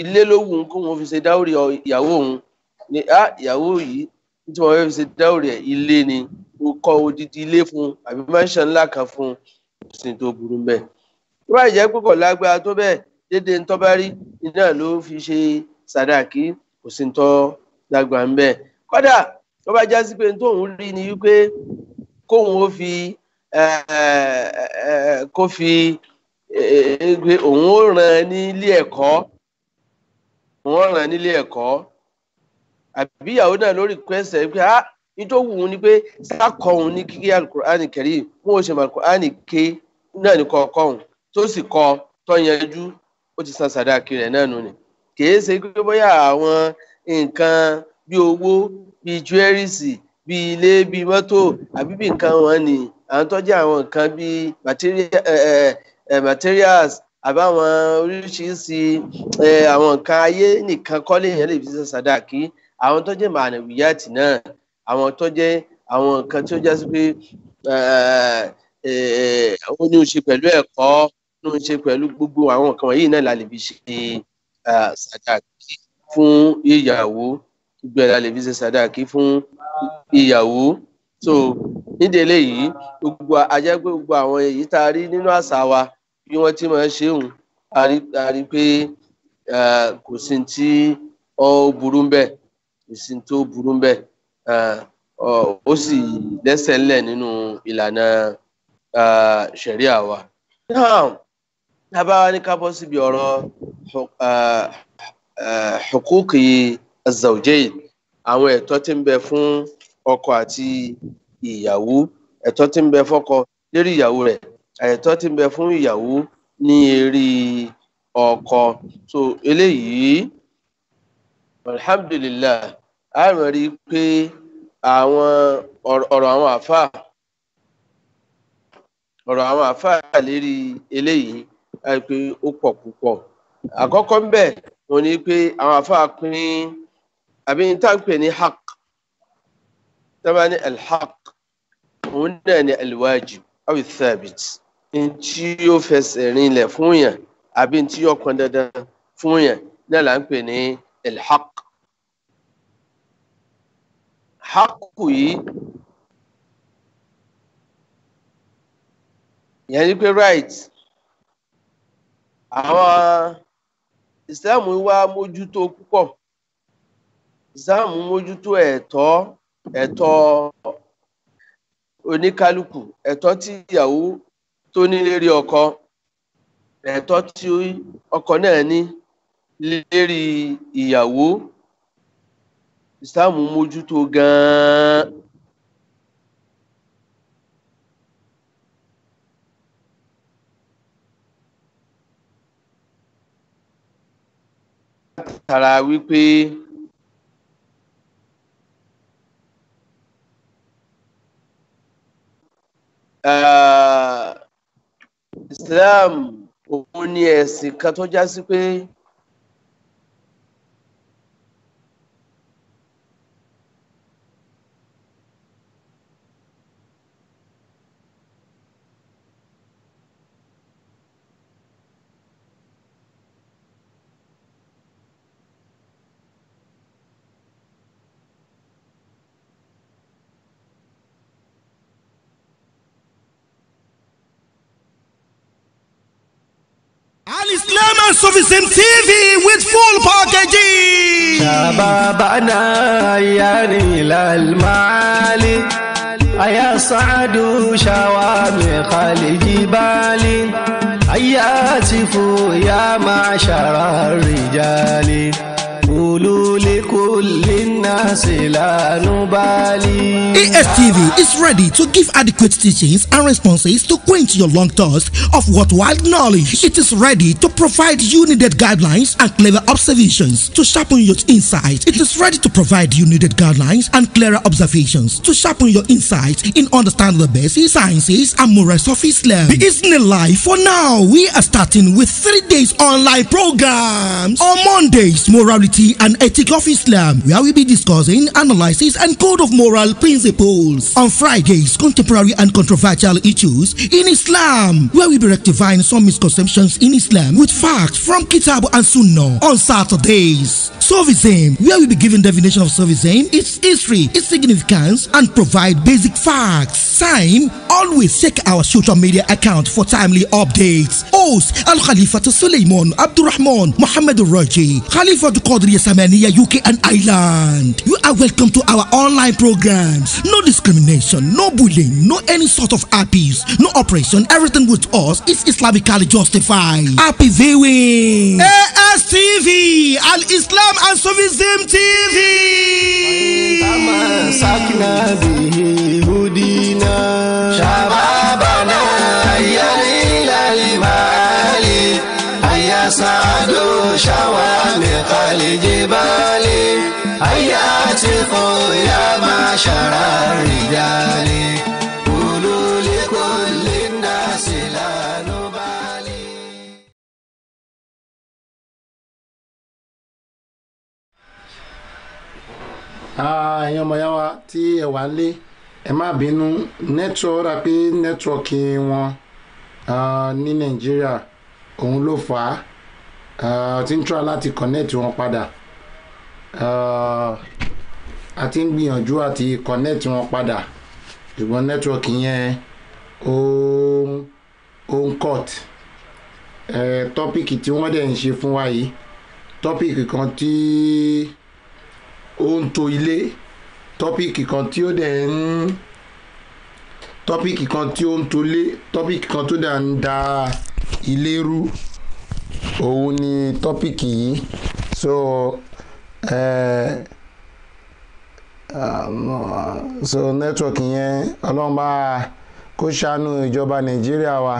[SPEAKER 2] ilé ló wù ú kó wọn fi ṣe dáwórì ìyàwó òun ni ìyàwó yìí tí wọn fi ṣe dáwórì ẹ̀ ilé ni. Ó kọ́ odidi ilé fún un àbí mansion ńlá kan fún un. Sí tó burú bẹ́ẹ̀ tó bá jẹ́ pé kò lágbára tó bẹ́ẹ̀ déédéé ń tọ́ bá rí iná ló fi ṣe sàdáàkì kò sí ń tọ́ lágbà ń bẹ́ẹ̀. Kódà tó bá já pé tóun rí ni wípé kóun ó fi kó fi pé òun ó ràn nílé ẹ̀kọ́ òun ó ràn nílé ẹ̀kọ́. Àbí ìyàwó náà lórí kwẹsẹ̀ pé ah nítorí ni pé sákọ̀ òun kíkí alukur'ani kẹrí wọn ò alukur'ani ké náà ní kọ̀ọ̀kan òun tó sì kọ tó yanjú ó ti san sàdáàkì rẹ̀ náà nù ni. Kìí ṣe pé bóyá àwọn nǹkan bí owó bí jewelries bí ilé bí mọ́tò àbí bí nǹkan wọn ni àwọn tó jẹ́ àwọn nǹkan bí materials àbáwọn oríṣiríṣi àwọn nǹkan ayé nìkan kọ́lé yẹn lè fi ṣe sàdáàkì àwọn tó jẹ́ mànàwíyàtì náà àwọn tó jẹ́ àwọn nǹkan tí ó já sí pé ó ní í ṣe pẹ̀lú ẹ̀kọ́ ó ní í ṣe pẹ̀lú gbogbo àwọn nǹkan wọ̀nyí náà la lè fi ṣe sàdáàkì fún ìyàwó. Gbogbo ẹ̀ la lè fi ṣe sàdáàkì fún ìyàwó. So nídìí eléyìí gbogbo ajẹ́ pé gbogbo àwọn èyí tá a rí nínú àṣà wa bí wọ́n ti máa ń ṣe òun a rí pé kò sí tí ó burú ń bẹ̀ kò sí tó burú ń bẹ̀. Ó sì lẹ́sẹ̀ ńlẹ̀ nínú ìlànà ṣẹ̀ríà wa. now tábà ní ká bọ́ síbi ọ̀rọ̀ huquqi az-zawjayn àwọn ẹ̀tọ́ tí ń bẹ fún ọkọ àti ìyàwó. Ẹ̀tọ́ tí ń bẹ fọ́kọ lérí ìyàwó rẹ̀ ẹ̀tọ́ tí ń bẹ fún ìyàwó ní eré ọkọ. So eléyìí alhamdulillah a pé àwọn ọ̀rọ̀ àwọn àfáà ọ̀rọ̀ àwọn àfáà lérí eléyìí i pé ó pọ̀ púpọ̀. Àkọ́kọ́ ń bẹ̀ wọ́n ní pé àwọn àfáà pín àbí ní táǹpẹ̀ ní haq tábà ní alhaq òun náà ní alwajib awi thabit ntí yóò fẹsẹ̀ rinlẹ̀ fún yàn àbí ntí yóò pọn dandan fún yàn náà là ń pè ní alhaq haqqu yìí yẹn ni pé right àwọn islam wá mójútó púpọ̀. Islam mójútó ẹ̀tọ́ ẹ̀tọ́ oníkálukú ẹ̀tọ́ tí ìyàwó tó ní lérí ọkọ ẹ̀tọ́ tí ọkọ náà ní lérí ìyàwó. Islam mójútó gan-an látara wípé Islam òun ni ẹ̀sìn kan tó já sí pé
[SPEAKER 3] Islam and Sufism TV with full packaging.
[SPEAKER 4] شبابنا يعني إلى المعالي أيا صعد شوامخ الجبال أيا هاتفوا يا معشر الرجال قولوا لكل الناس لا نبالي
[SPEAKER 3] ASTV is ready to give adequate teachings and responses to quench your long thirst of worthwhile knowledge. It is ready to provide you needed guidelines and clever observations to sharpen your insight. It is ready to provide you needed guidelines and clearer observations to sharpen your insight in understanding the basic sciences and morals of Islam. Bismillah. For now, we are starting with three days online programs. On Mondays, morality and ethic of Islam, where we'll be discussing analysis and code of moral principles. On Fridays, contemporary and controversial issues in Islam, where we'll be rectifying some misconceptions in Islam with facts from Kitab and Sunnah. On Saturdays, Sufism, where we'll be giving definition of Sufism, its history, its significance, and provide basic facts. Time, always check our social media account for timely updates. Host Al Khalifa Suleiman Abdurrahman Muhammad Raji, Khalifa Qadri WSMN UK and Ireland. You are welcome to our online programs. No discrimination, no bullying, no any sort of abuse, no oppression. Everything with us is Islamically justified. Happy viewing. ASTV Al Islam and Sufism TV.
[SPEAKER 4] Shaw الجبال هيا هاتفوا يا معشر الرجال قولوا لكل الناس لا نبالي
[SPEAKER 1] ẹ̀yin ọmọ yẹn wa tí ẹ wà lé ẹ má bínú nẹ́tíwọ́ọ̀kì rà pé nẹ́tíwọ́ọ̀kì wọn ah, ní nàìjíríà òun ló fà á Ah, tí ń tura láti connect wọn padà. Ah, a ti ń gbìyànjú àti connect wọn padà. Ṣùgbọ́n nẹ́tíwọ́ọ̀kì yẹn ó ó ń cut. Eh, tọ́pìkì tí wọ́n dẹ̀ ń ṣe fún wa yìí tọ́pìkì kan tí ó ń to ilé tọ́pìkì kan tí ó dẹ̀ ń tọ́pìkì kan tí ó ń tolé tọ́pìkì kan tó dẹ̀ ń da ilé rú òun ni tọ́pìkì yìí. So ah, so nẹ́tíwọ̀kì yẹn ọlọ́run bá kó ṣàánú ìjọba nàìjíríà wa.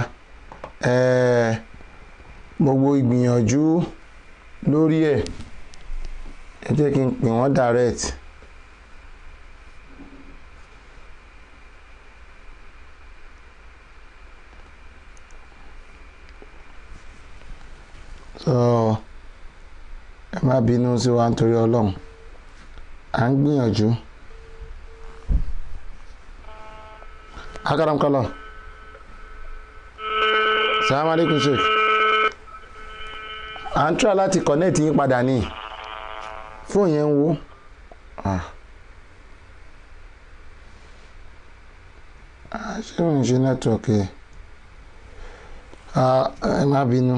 [SPEAKER 1] Gbogbo ìgbìyànjú lórí ẹ̀. Ẹ jẹ́ kí n pè wọ́n direct. So ẹ má bínú sí wa nítorí ọlọ́run à ń gbìyànjú. akaram kala salaam aleykum sheik à ń tura láti connect yín padà ní fóònù yẹn ń wo Ah. Ah, ṣé òun ṣe nẹ́tíwọ̀kì ẹ má bínú.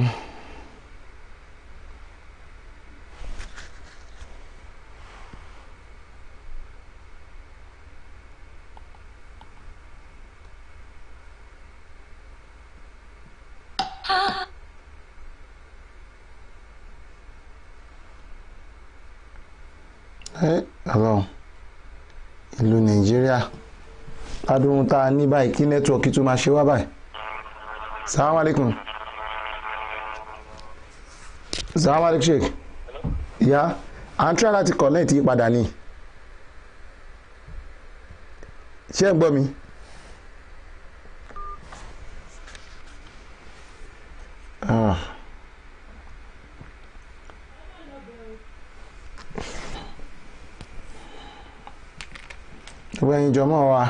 [SPEAKER 1] ẹ ọlọ́run ìlú nàìjíríà ládùúgbò tá a ní báyìí kí nẹ́tíwọ̀kì tó máa ṣe wá báyìí. Salaam aleykum salaam aleykum sheik ìyá à ń try láti connect yí padà ni. Ṣé ẹ gbọ́ mi. Ah. gbogbo ẹyin jọmọ wa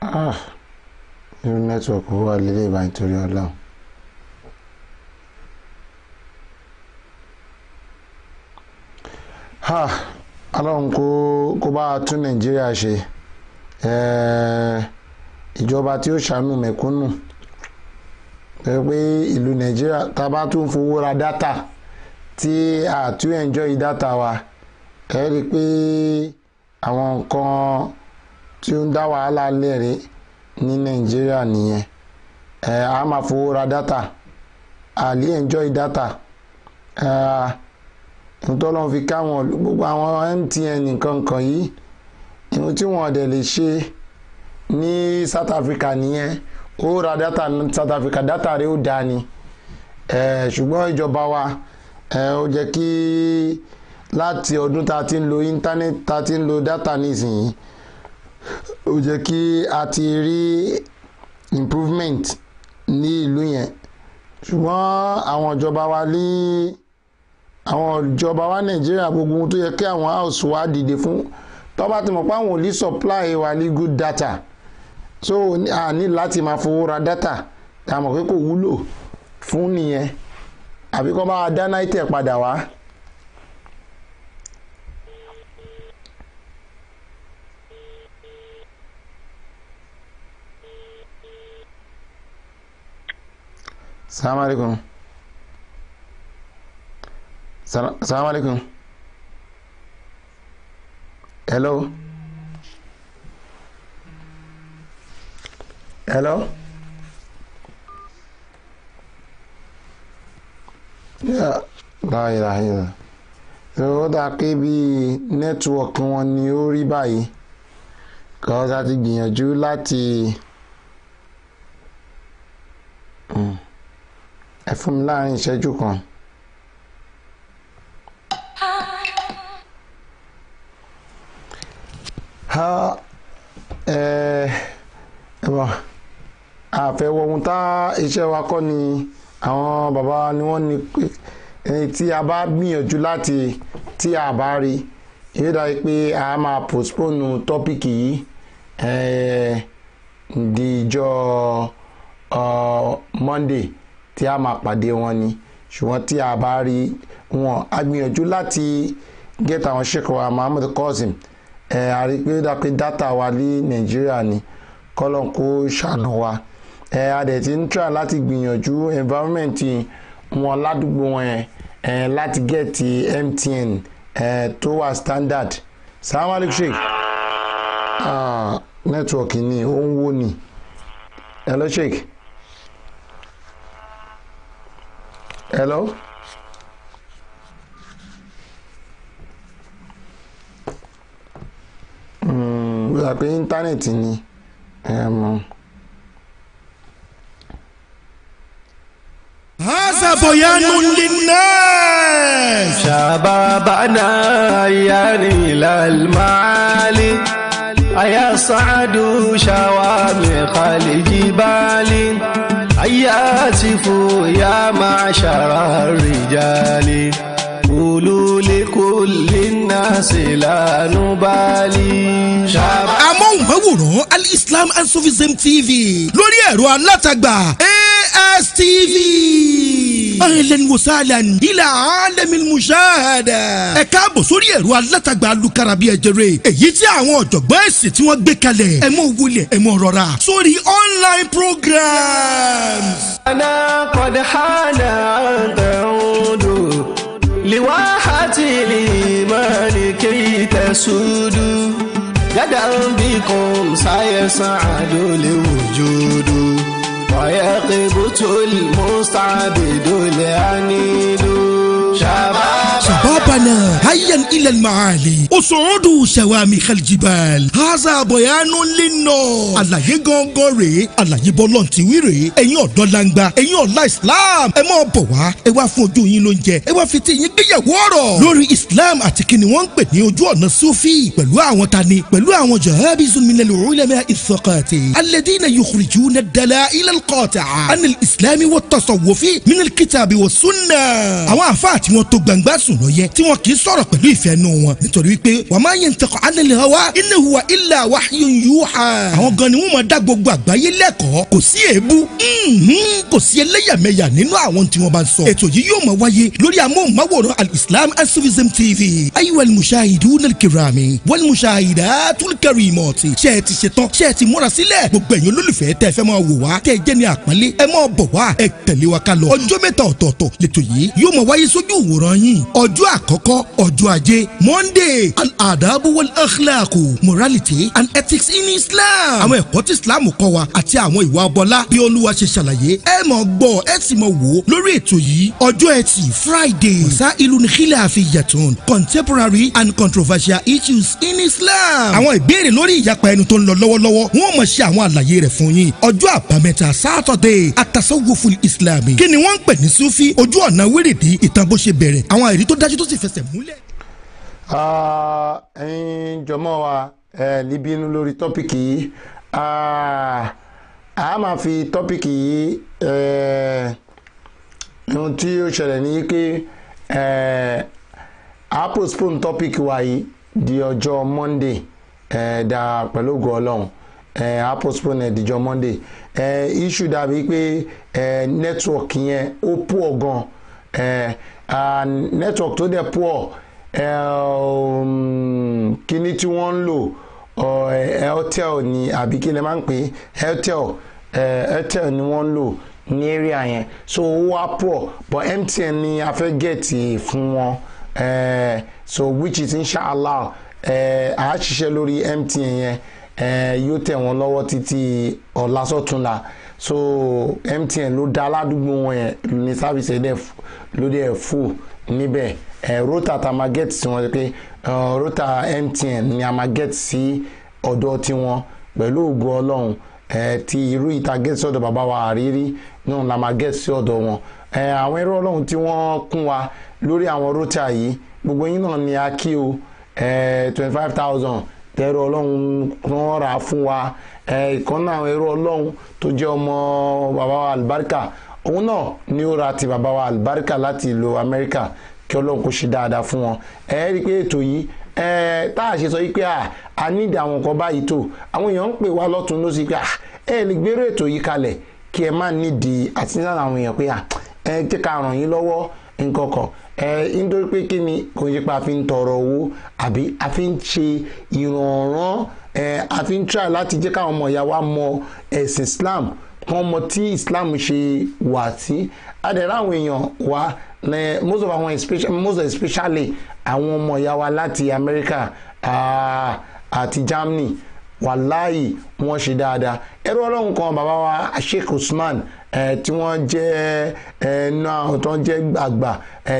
[SPEAKER 1] ah irú nẹ́tíwọ̀kì wà lílé ìbá nítorí ọlọ́run. Ha ọlọ́run kó kó bá tún nàìjíríà ṣe. Ìjọba tí ó ṣàánú mẹ̀kúnnù. Pé ìlú nàìjíríà tá a bá tún fowó ra dátà tí a tún enjoy dátà wa ẹ rí i pé àwọn nǹkan tí ó ń dá wàhálà lẹ́rìí ní nàìjíríà nìyẹn. Ẹ a máa fowó ra dátà a lè enjoy ẹ ntọ́lọ́n fi káwọn gbogbo àwọn MTN nǹkan kan yìí ìhun tí wọ́n dẹ̀ lè ṣe ní South Africa nìyẹn. Ó ra ní South Africa dátà rẹ̀ ó dáa ni. Ṣùgbọ́n ìjọba wa ó jẹ́ kí láti ọdún tá a ti ń lo íńtánẹ́ẹ̀tì tá a ti ń lo dátà nísìnyí ó jẹ́ kí a ti rí improvement ní ìlú yẹn ṣùgbọ́n àwọn ìjọba wa ní àwọn ìjọba wa nàìjíríà gbogbo ohun tó yẹ kí àwọn house wa dìde fún tó bá ti mọ̀ pé àwọn ò ní supply wa ní good data so a ní láti máa fowó ra data tá a mọ̀ pé kò wúlò fún nìyẹn àbí kó bá wa dá náítẹ̀ padà wá. Salaam aleykum salaam aleykum hello. Hello. Ya láyé láyé ó dáa pé bí nẹ́tíwọ̀kì wọn ni ó rí báyìí. Kọ́ ọ́ ti gbìyànjú láti. Ẹ fún mi láàárín ìṣẹ́jú kan. ha ẹ ẹ bọ àfẹwọ ohun tá iṣẹ́ wa kọ́ ni àwọn bàbá ni wọ́n ní tí a bá gbìyànjú láti tí a bá rí yóò dáa pé a máa postpone tọ́pìkì yìí di ìjọ Monday tí a máa pàdé wọn ni. Ṣùgbọ́n tí a bá rí wọn a gbìyànjú láti get àwọn sheikh wa Muhammad Qasim. Ẹ a rí pé dápẹ́ dátà wa ní Nàìjíríà ni kọ́lọ́n kó ṣàánú wa. Ẹ a dẹ̀ ti ń try láti gbìyànjú environment wọn ládùúgbò wọn yẹn láti get MTN ẹ tó wà standard. Salaam aleykum sheikh. Ah network ni ó ń wó ni. Hello sheikh. hello gbọ́dọ̀ pé íńtánẹ́ẹ̀tì ni
[SPEAKER 3] هذا بيان للناس
[SPEAKER 4] شبابنا يعني للمعالي أيا صعد شوامخ الجبال أيا سفوا يا معشر الرجال قولوا لكل الناس لا نبالي شباب
[SPEAKER 3] amóhùnmáwòrán alislam and sufism tv lórí ẹ̀rọ alátagbà astv. ahlan wa sahlan ila alamil mushahada. ẹ káàbọ̀ sórí ẹ̀rọ alátagbà alukarabi ẹ̀jẹ̀rẹ̀ èyí tí àwọn ọ̀jọ̀gbọ́n ẹ̀sìn tí wọ́n gbé kalẹ̀ ẹ mọ̀ wulẹ̀ ẹ mọ̀ rọra sórí online programs.
[SPEAKER 4] ana qad hana ta'udu liwahati limani kay tasudu gadan bikum sayas'adu liwujudu. ويقبت المستعبد العنيد. شباب
[SPEAKER 3] شباب القرآن هيا إلى المعالي أصعدوا شوامخ الجبال هذا بيان للناس àlàyé gangan rèé àlàyé bọ́lọ̀ tí wí rèé ẹ̀yin ọ̀dọ́ langba ẹ̀yin ọ̀la islam ẹ máa bọ̀ wá ẹ wá fún ojú yín lóúnjẹ ẹ wá fi ti yín gbéyàwó ọ̀rọ̀ lórí islam àti kíni wọ́n ń pè ní ojú ọ̀nà sufi pẹ̀lú àwọn tani pẹ̀lú àwọn jahabizu minal ulama ìfọkàtì alladina yukhrijuna dalaila alqati'a anil islami wa tasawufi minal kitabi wa sunna. àwọn àfáà tí wọ́n tó gbangba sùn lọ yẹ tí wọ́n kì í sọ̀rọ̀ pẹ̀lú ìfẹ́ nù wọn. Nítorí wípé wa ma yantiqu anil hawa in huwa illa wahyun yuha. àwọn gan ni wọ́n máa dá gbogbo àgbáyé lẹ́kọ̀ọ́. Kò sí èébú mhm, kò sí ẹlẹ́yàmẹ̀yà nínú àwọn tí wọ́n bá ń sọ. ètò yìí yóò máa wáyé lórí amóhùnmáwòrán al-islam and sufism tv ayiwa al-mushahidun al-kirami wal-mushahidatul karimati. Ṣe é ti ṣe tán ṣe é ti múra sílẹ̀? Gbogbo ẹ̀yin olólùfẹ́ tẹ́ fẹ́ máa wò wá tẹ́ jẹ́ ní àpọ́nlé ẹ máa wa sójú ìwòran yín. Ọjọ́ àkọ́kọ́ ọjọ́ ajé monday al-adabu wal-akhlaqu morality and ethics in islam. Àwọn ẹ̀kọ́ tí islam kọ́ wa àti àwọn ìwà ọbọlá bí olúwa ṣe ṣàlàyé ẹ máa gbọ́ ẹ sì máa wò lórí ètò yìí ọjọ́ ẹtì friday. Sa ìlú nìkílẹ̀ àfihàn contemporary and controversial issues in islam. Àwọn ìbéèrè lórí ìyapa ẹnu tó ń lọ lọ́wọ́lọ́wọ́ wọ́n máa ṣe àwọn àlàyé rẹ̀ fún yín. Ọjọ́ àbámẹ́ta saturday atasawufu islami. Kí ni wọ́n ń pè ní sufi? Ojú ọ̀nà wérèdí ìtàn bó ṣe bẹ̀rẹ̀ àwọn àìrí tó dájú tó sì fẹsẹ̀ múlẹ̀.
[SPEAKER 1] Ẹ̀yin jọmọ wa ẹ inú lórí tọ́pìkì yìí. A máa fi tọ́pìkì yìí ohun tí ó ṣẹlẹ̀ ní pé a postpone tọ́pìkì wa yìí di ọjọ́ monday da pẹ̀lú ògo ọlọ́run. A postpone ẹ̀ díjọ́ monday. Issue dàbí pé network yẹn ó poor gan ah, network tó dẹ̀ poor um, kíní tí wọ́n ń lò eh, airtel ni àbí kí lè máa ń pè é? Airtel eh, airtel ni wọ́n ń lò ní area yẹn. So ó wá pọ̀ but mtn ni a fẹ́ gẹ̀ẹ́tì fún wọn. Eh, so which is inshallah a ṣiṣẹ́ lórí mtn yẹn yóò tẹ̀ wọ́n lọ́wọ́ títí ọ̀la sọ́túnla so mtn ló dá aládùúgbò wọn yẹn ní sábìsì ẹ̀ ló dẹ̀ fò níbẹ̀. Ẹ̀ rota tá a sí wọn pé rota mtn ni a máa gẹ̀ẹ́tì sí ọ̀dọ̀ tiwọn pẹ̀lú ògùn ọlọ́run. Ti irú ìta gẹ̀ẹ́sì ọ̀dọ̀ bàbá wa àrírí náà la máa gẹ̀ẹ́sì ọ̀dọ̀ wọn. Àwọn ẹrú ọlọ́run tí wọ́n kún wa lórí àwọn rótà yìí gbogbo yín náà ni a kí o. Twenty five thousand tẹ́rọ ọlọ́run wọ́n rà fún wa. Ìkan náà ẹrú ọlọ́run tó jẹ́ ọmọ bàbá wa àlùbáríkà òun náà ni ó ra ti bàbá wa àlùbáríkà láti ìlú amẹ́ríkà. Kí ọlọ́run kó ṣe dáadáa fún wọn. Ẹ rí i pé ètò yìí tá a ṣe sọ yìí pé a nídìí àwọn nǹkan báyìí tó àwọn èèyàn ń pè wá lọ́tún ló sì pé ẹ lè gbérò ètò yìí kalẹ̀ kí ẹ má nídìí àti nílànà àwọn èèyàn pé ẹ jẹ́ ká ràn yín lọ́wọ́. Nǹkan kan ẹ nítorí pé kí ni kò ń ṣe pé a fi ń tọrọ owó àbí a fi ń ṣe ìrànràn. A fi ń try láti jẹ́ káwọn ọmọ ìyá wa mọ ẹ̀sìn Islam kán mọ tí Islam ṣe wà sí. Adẹ̀rẹ̀ àwọn èèyàn wa ní most of àwọn most especially àwọn ọmọ ìyá wa láti America àti Germany. Wàláyì wọ́n ṣe dáadáa. Ẹrú ọlọ́run kan bàbá wa Sheikh Usman tí wọ́n jẹ́ náà tó jẹ́ àgbà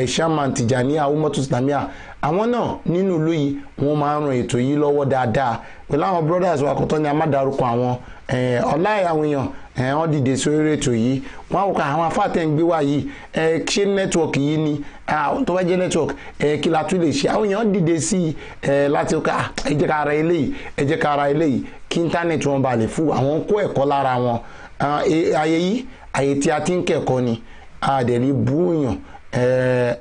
[SPEAKER 1] shaman Tijaniya umotu islamia àwọn náà nínú ìlú yìí wọ́n máa ń ran ètò yìí lọ́wọ́ dáadáa. Pẹ̀lú àwọn brothers wa kọ́tọ́ ni a má darúkọ àwọn ọ̀la àwọn èèyàn wọ́n dìde sórí ètò yìí. Wọ́n àwọn àwọn afáàtẹ̀ ń gbé wá yìí ṣé nẹ́tíwọ̀kì yìí ni? Tó bá jẹ́ nẹ́tíwọ̀kì kí la tún lè ṣe? Àwọn èèyàn dìde sí láti ọkọ̀ ẹ jẹ́ eléyìí ẹ jẹ́ eléyìí. Kí íńtánẹ̀tì wọn bá fún àwọn kó ẹ̀kọ́ lára wọn. Ayé yìí ayé tí a ti ń kẹ́kọ̀ọ́ ni àdẹ̀rí búùyàn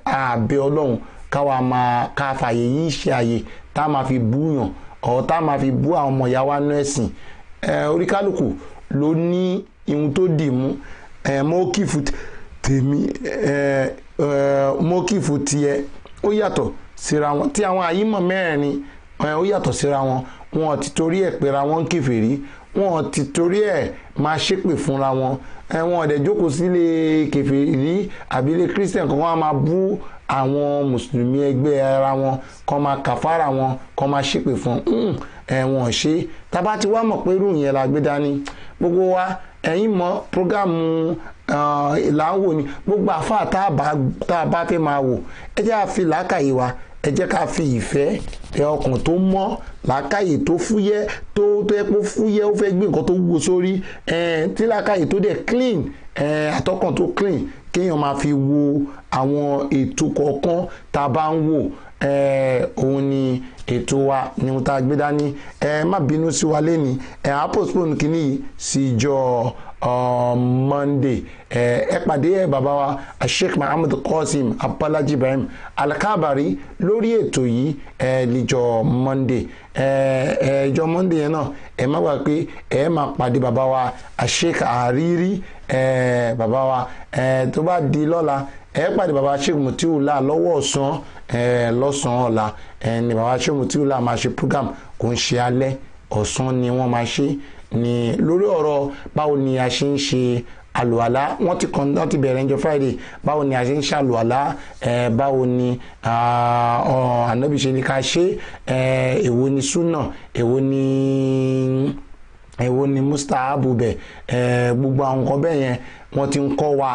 [SPEAKER 1] àbẹ̀ ọlọ́run káwa máa ká fàyè yìí ṣe àyè tá a máa fi búùyàn ọ̀ tá a máa fi bú àwọn ọmọ ìyá wa nú ẹ̀sìn. Oríkálùkù ló ní ihun tó dì mú. Mọ́kìfù tèmi mọ́kìfù tiẹ̀. Ó yàtọ̀ síra wọn tí àwọn àyímọ̀ mẹ́rin ó yàtọ̀ síra wọn. Wọn ti torí ẹ̀ pera wọn kèfèrí wọn ti torí ẹ̀ máa ṣépè fúnra wọn wọn ọ̀dẹ̀ jókòó sílé kèfèrí àbí ilé christian kan wọn máa bú àwọn mùsùlùmí ẹgbẹ́ ara wọn kan máa kàfàrà wọn kan máa ṣépè fún ẹ̀wọ̀n ṣe. Tábà tí wàá mọ̀ pé irú yẹn la gbé dání gbogbo wa ẹ̀yin mọ̀ prógámù là ń wò ni gbogbo àfa tá a bá fẹ́ máa wò ẹ jẹ́ àfi làákàyè wa ẹ jẹ́ ká fi ìfẹ́ ẹ ọkàn tó mọ́ làákàyè tó fúyẹ́ tó tó yẹ kó fúyẹ́ ó fẹ́ gbé nǹkan tó wúwo sórí. Tí làákàyè tó dẹ̀ clean àtọkàn tó clean kéèyàn máa fi wo àwọn ètò kọ̀ọ̀kan tá a bá ń wò. Òun ni ètò wa ni mo ta gbé dání. Ẹ má bínú sí wa lẹ́ni ẹ á postpone kínní sí ìjọ monday. Ẹ ẹ pàdé ẹ bàbá wa sheikh muhammed qasim abalaji ibrahim alakabari lórí ètò yìí ẹ níjọ monday. Ẹ ẹ monday yẹn náà ẹ má gbà pé ẹ má pàdé bàbá wa sheikh àrírí ẹ bàbá wa. Ẹ tó bá di lọ́la ẹ pàdé bàbá sheikh mutiula lọ́wọ́ ọ̀sán ẹ lọ́sàn-án ọ̀la. Ẹ ní bàbá sheikh mutiula máa ṣe program kò ń ṣe alẹ́ ọ̀sán ni wọ́n máa ṣe ní lórí ọ̀rọ̀ báwo ni a ṣe ń ṣe àlùwàlá. Wọ́n ti kàn wọ́n ti bẹ̀rẹ̀ ẹjọ́ friday. Báwo ni a ṣe ń ṣàlùwàlá ẹ̀ báwo ni ànábì ṣe ni ká ṣe? Èwo ni súnà? Èwo ni èwo ni mustahabu bẹ̀? Gbogbo àwọn nǹkan bẹ́ẹ̀ yẹn wọ́n ti ń kọ́ wa.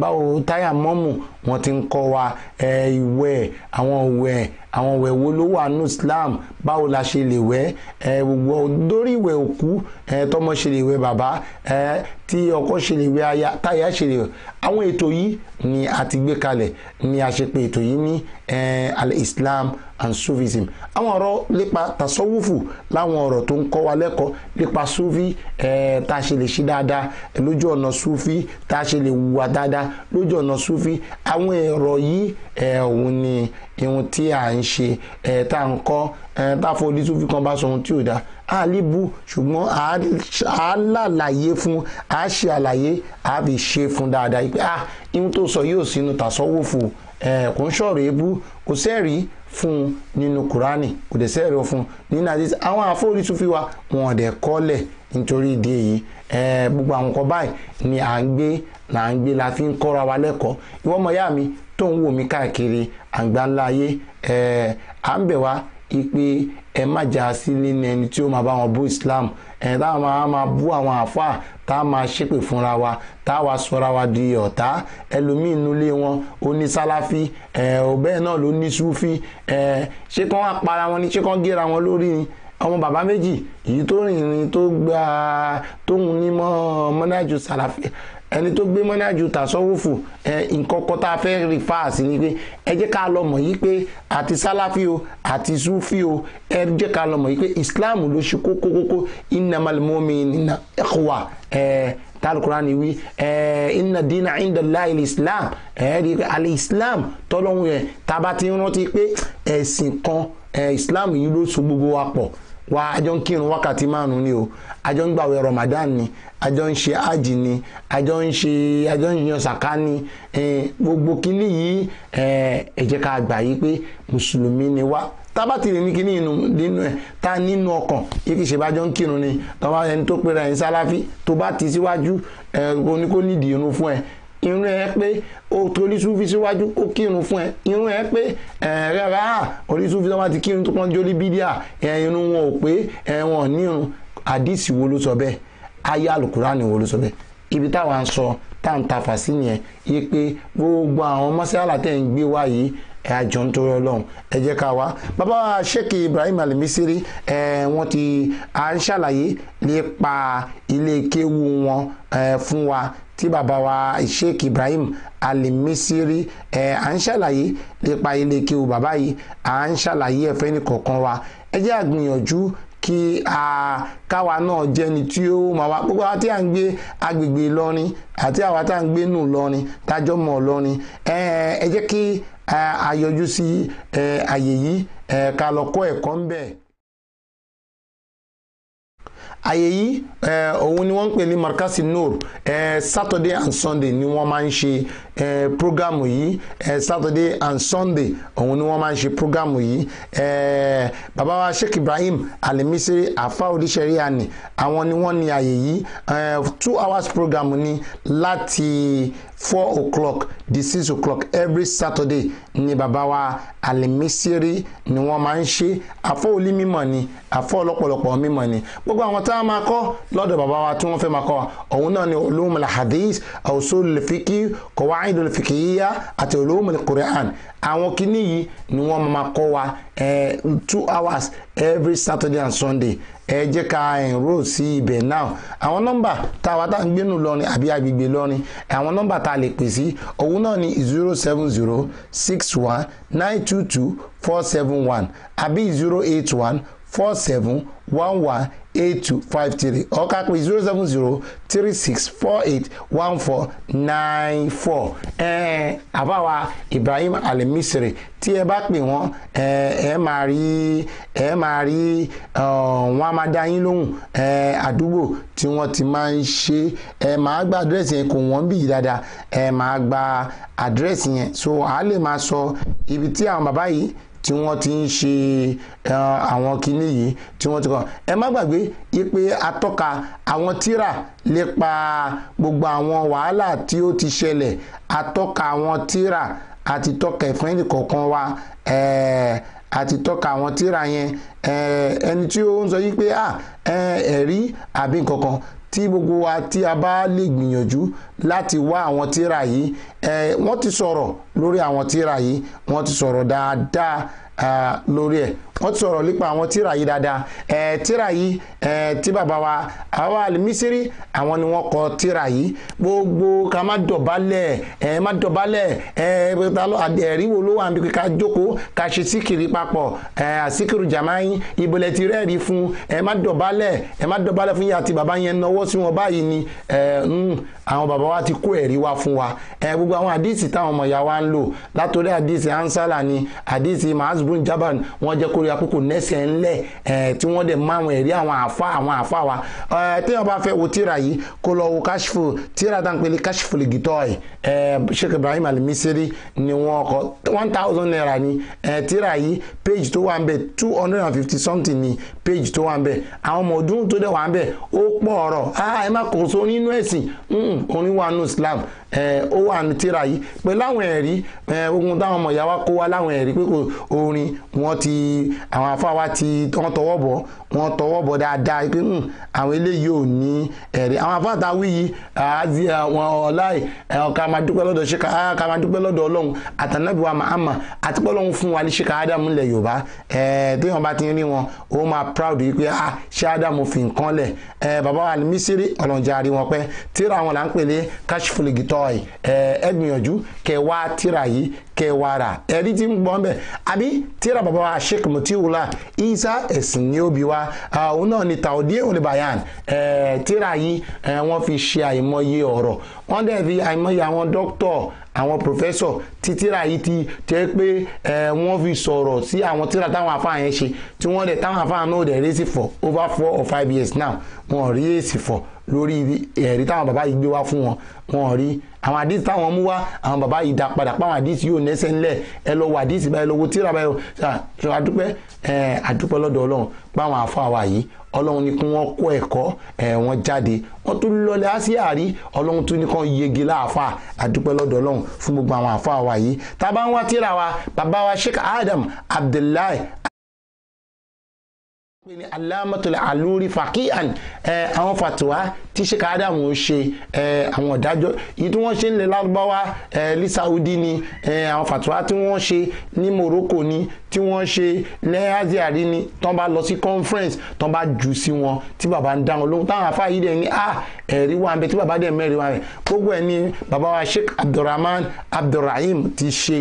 [SPEAKER 1] Báwo táyà mọ́mù? Wọ́n ti ń kọ́ wa. Ìwẹ̀ àwọn ìwẹ̀ àwọn ìwẹ̀ wo ló wà ní islam? Báwo la ṣe lè wẹ̀? Ẹ̀ gbogbo dórí ìwẹ̀ òkú ẹ̀ tọmọ ṣe lè wẹ̀ bàbá ẹ̀ tí ọkọ ṣe lè wẹ̀ aya táyà ṣe lè wẹ̀. Àwọn ètò yìí ni a ti gbé kalẹ̀ ni a ṣe pé ètò yìí ní al-islam and sufism. Àwọn ọ̀rọ̀ nípa tasọ́wùfù láwọn ọ̀rọ̀ tó ń kọ́ wa lẹ́kọ̀ọ́ nípa sufi tá a ṣe lè ṣe dáadáa lójú ọ̀nà sufi tá a ṣe lè wùwà dáadáa lójú ọ̀nà sufi. Àwọn ẹ̀rọ yìí òun ni ihun tí à ń ṣe tá à ń kọ́ tá a fọ sufi kan bá sọ ohun tí ò dáa bu ṣùgbọ́n a lálàyé fún a ṣe àlàyé a fi ṣe fún dáadáa. Ah ihun tó sọ yóò sínú tasọ́wùfù kò ń ṣọ̀rọ̀ ebú kò sẹ́rìí fún nínú kùránì kò dẹ̀ sẹ́rìí fún nínú àdìsí àwọn àfọwọ́rìsùn fi wa wọn dẹ̀ kọ́lẹ̀ nítorí ìdí èyí. Gbogbo àwọn nǹkan báyìí ni à ń gbé là ń gbé la fi ń kọ́ra wa lẹ́kọ̀ọ́. Ìwọ́n ọmọ ìyá mi tó ń wò mí káàkiri àgbà ńlá ayé. À ń bẹ̀ wá ipe ẹ má jà sí nínú ẹni tí ó máa bá wọn bú islam ẹ táwọn máa máa bú àwọn àáfàá tá a máa ṣépè fúnra wa tá a wá sọra wa di ọ̀tá. Ẹlòmíín nulẹ̀ wọn ó ní sálàfí ẹ ọbẹ̀ náà ló ní súfí. Ẹ ṣé kán wá para wọn ni? Ṣé kán gé ra wọn lórí ọmọ bàbá méjì èyí tó rìnrìn tó gba tóun ní mọ́ mọ́nájú sàlàfí ẹni tó gbé mọ́nájú tàṣọ́wọ́fù ẹ nǹkan kan tá a fẹ́ rí fáàsì ni pé ẹ jẹ́ ká lọ mọ̀ yí pé àti sálàfí o àti súfì o ẹ jẹ́ ká lọ mọ̀ yí pé islam ló ṣe kókó kókó. Innamal mu'minina ikhwa. Ẹ talukurani wí ẹ inna dina inda láìl islam ẹ rí i alẹ́ islam tọ́lọ́hún yẹn tá a bá ti rántí pé ẹ̀sìn kan ẹ islam yìí ló so gbogbo wa pọ̀ wa àjọ ń kírun wákàtí márùn ni o. Àjọ ń gbàwé ramadan ni. Àjọ ń ṣe hajj ni. Àjọ ń ṣe àjọ ń yan sàká ni. Gbogbo kínní yìí ẹ ká gbà yí pé mùsùlùmí ni wá. Tábà tí lè ní kíní inú nínú ẹ tá nínú ọkàn yìí ṣe bá jọ ń kírun ni. Tọ́wọ́ ẹni tó pera ẹ̀ ń sáláfí tó bá ti síwájú ẹ oní kó nídìí irun fún ẹ irun ẹ pé o torí súnfí síwájú ó kírun fún ẹ. Irun ẹ pé ẹ rárá orí súnfí tó bá ti kírun tó pọ́n jórí bídíà ẹ irun wọn ò pé ẹ wọn ò ní irun. Àdìsí wo ló sọ bẹ́ẹ̀? Ayé alukurani wo ló sọ bẹ́ẹ̀? Ibi táwa ń sọ tá à ń ta fà sí nìyẹn yí pé gbogbo àwọn mọ́sálà tẹ̀ ń gbé wá yìí ẹ àjọ ń torí ọlọ́run. Ẹ jẹ́ ká wá. Bàbá sheikh ibrahim alimisiri ẹ wọ́n ti à ń ṣàlàyé nípa ilé kéwu wọn fún wa tí bàbá wa sheikh ibrahim alimisiri ẹ à ń ṣàlàyé nípa ilé kéwu bàbá yìí à ń ṣàlàyé ẹ̀fẹ́ nìkọ̀ọ̀kan wa. Ẹ jẹ́ àgbìyànjú kí a káwa náà jẹni tí ó máa wá. Gbogbo àti à ń gbé agbègbè ìlọrin àti àwa tá à ń gbé nù lọrin tájọ́ mọ̀ lọrin ẹ jẹ́ kí a yọjú sí àyè yìí ká lọ kọ́ ẹ̀kọ́ ń bẹ̀ àyè yìí òun ni wọ́n ń pè ní markasi nur saturday and sunday ni wọ́n máa ń ṣe programu yìí saturday and sunday òun ni wọ́n máa ń ṣe programu yìí. Bàbá wa sheikh ibrahim alimisiri afa oníṣẹ́ríà ni àwọn ni wọ́n ní àyè yìí. Two hours programu ni láti four o'clock di six o'clock every saturday ni bàbá wa alimisiri ni wọ́n máa ń ṣe. Àfọ́ olí mímọ̀ ni àfọ́ ọlọ́pọ̀lọpọ̀ mímọ̀ ni. Gbogbo àwọn tá a máa kọ́ lọ́dọ̀ bàbá wa tí wọ́n fẹ́ máa kọ́ òun náà ni olóhùn hadith usul fiki qawaidul fikiyya àti olóhùn quran àwọn kìíní yìí ni wọ́n máa kọ́ wa two hours every saturday and sunday. Ẹ jẹ́ ká enroll sí ibẹ̀ náà àwọn nọ́mbà tá a wá tá a ń gbénu lọrin àbí agbègbè lọrin àwọn nọ́mbà tá a lè pè sí òun náà ni zero seven zero six one nine two two four seven one àbí zero eight one four seven one one eight two five three ọ̀ka pé zero seven zero three six four eight one four nine four. Ẹ̀ẹ́n àbáwa ibrahim alimisiri tí ẹ bá pè wọ́n ẹ máa rí ẹ máa rí wọ́n á máa dá yín lóhùn. Àdúgbò tí wọ́n ti máa ń ṣe ẹ máa gba àdírẹ́sì yẹn kò wọ́n bì í dáadáa. Ẹ máa gba àdírẹ́sì yẹn. So a lè máa sọ ibi tí àwọn bàbá yìí tí wọ́n ti ń ṣe àwọn kinní yìí tí wọ́n ti kọ́. Ẹ má gbàgbé ipe atọ́ka àwọn tíra lépa gbogbo àwọn wàhálà tí ó ti ṣẹlẹ̀. Atọ́ka àwọn tíra àti tọ́ka ẹnì kọ̀ọ̀kan wa àti tọ́ka àwọn tíra yẹn. Ẹni tí ó ń sọ yìí pé ẹ̀rí àbí nǹkan kan tí gbogbo wa tí a bá lè gbìyànjú láti wá àwọn tíra yìí wọ́n ti sọ̀rọ̀ lórí àwọn tíra yìí wọ́n ti sọ̀rọ̀ dáadáa lórí ẹ̀ wọ́n ti sọ̀rọ̀ nípa àwọn tíra yìí dáadáa. Tíra yìí tí bàbá wa àwa alimisiri àwọn ni wọ́n kọ tíra yìí. Gbogbo ká má dọ̀bálẹ̀ ẹ má dọ̀bálẹ̀ ẹ ẹ̀rí wo ló wà níbi ká jókòó ká ṣe síkìrì papọ̀. Àsíkìrì jàmáyín ìbọ̀lẹ̀ ti rẹ́ẹ̀rí fún. Ẹ má dọ̀bálẹ̀ ẹ má dọ̀bálẹ̀ fún yàtì bàbá yẹn náwó sí wọn báyìí ni àwọn bàbá wa ti kó ẹ̀rí wá fún wa. Gbogbo àwọn àdìsí táwọn ọmọ ìyá wa ń lò látòrí àdìsí ansala ni àdìsí mahazbun jaban wọn jẹ́ kórìíra kókò nẹ́sẹ̀ ńlẹ̀ tí wọ́n dẹ̀ máa wọn ẹ̀rí àwọn àfa àwọn àfa wa. Téèyàn bá fẹ́ wo tíra yìí kó lọ wo káṣífò tíra tá n pèlè káṣífò lè gìtọ́ ẹ̀. Sheikh ibrahim alimisiri ni wọ́n kọ one thousand naira ni. Tíra yìí page tó wà ń bẹ̀ two hundred and fifty something ni page tó wà ń bẹ̀ àwọn ọmọ ọdún tó dẹ̀ wà ń bẹ̀ ó pọ̀ ọ̀rọ̀. Ẹ má kò so nínú ẹ̀sìn orin wa nù islam ó wà ní tíra yìí. Pẹ̀lú àwọn ẹ̀rí ogun táwọn ọmọ ìyá wa kó wá láwọn ẹ̀rí pé orin wọn ti àwọn afáwa ti tọwọ́ bọ̀ wọ́n tọwọ́ bọ̀ dáadáa pé àwọn eléyìí ò ní ẹ̀rí. Àwọn afáàtà wí yìí àti àwọn ọ̀láì ká máa dúpẹ́ lọ́dọ̀ ṣe ká máa dúpẹ́ lọ́dọ̀ ọlọ́run àtànábìwá mahama àti pọ́lọ́run fún wa ní ṣe ká ádámù lẹ̀ yorùbá téèyàn bá ti rí wọn ó máa proud yìí pé ah ṣé ádámù fi nǹkan lẹ̀. Bàbá wa ní mísírì ọ̀lànjà rí wọn pẹ́ tíra wọn là ń pè ní káṣífòlìgìtọ́ ẹ gbìyànjú kẹ tíra yìí kẹ wá rà ẹ̀rí tí ń gbọ́n bẹ̀. Àbí tíra bàbá wa sheik mutiwula isa ẹ̀sìn ní òbí wa. Òun náà ni taudi olùbàyàn tíra yìí wọ́n fi ṣe àìmọye ọ̀rọ̀. Wọ́n dẹ̀ fi àìmọye àwọn dókítọ̀ àwọn pòfẹ́sọ̀ tí tíra yìí ti tẹ́ pé wọ́n fi sọ̀rọ̀ sí àwọn tíra táwọn afáà yẹn ṣe tí wọ́n dẹ̀ táwọn afáà náà dẹ̀ rí sí for over four or five years now. Wọ́n rí èsì for lórí ẹ̀rí táwọn bàbá yìí gbé wá fún wọn. Wọ́n rí. Àwọn àdìsí táwọn mú wá àwọn bàbá yìí dá padà páwọn àdìsí yóò nẹ́sẹ̀ ńlẹ̀. Ẹ lọ wọ àdìsí báyìí lọ wo tíra báyìí ṣe àdúpẹ́ àdúpẹ́ lọ́dọ̀ ọlọ́run páwọn afáà wa yìí ọlọ́run ní kí wọ́n kó ẹ̀kọ́ wọ́n jáde. Wọ́n tún lọlẹ̀ àsíá rí. Ọlọ́run tún ní kàn yege láàfà àdúpẹ́ lọ́dọ̀ ọlọ́run fún gbogbo àwọn àfà wa yìí. Wa bàbá wa sheikh adam abdullahi ní alámọ̀tòlẹ̀ àlórí fàkíyàn ẹ àwọn fàtìwá tí sheikh adam ń ṣe ẹ àwọn ìdájọ́ yìí tí wọ́n ṣe ń lè lárúbáwá ẹ ní saudi ni ẹ àwọn fàtìwá tí wọ́n ṣe ní morocco ni tí wọ́n ṣe ní asia rí ni tán bá lọ sí conference tán bá jù sí wọn tí bàbá ń dá wọn lóhùn. Táwọn afá yìí dẹ̀ ní à ẹ̀rí wà ń bẹ tí bàbá dẹ̀ mẹ́rin wà bẹ gbogbo ẹ̀ ní bàbá wa sheikh abdulrahman abdulrahim ti ṣe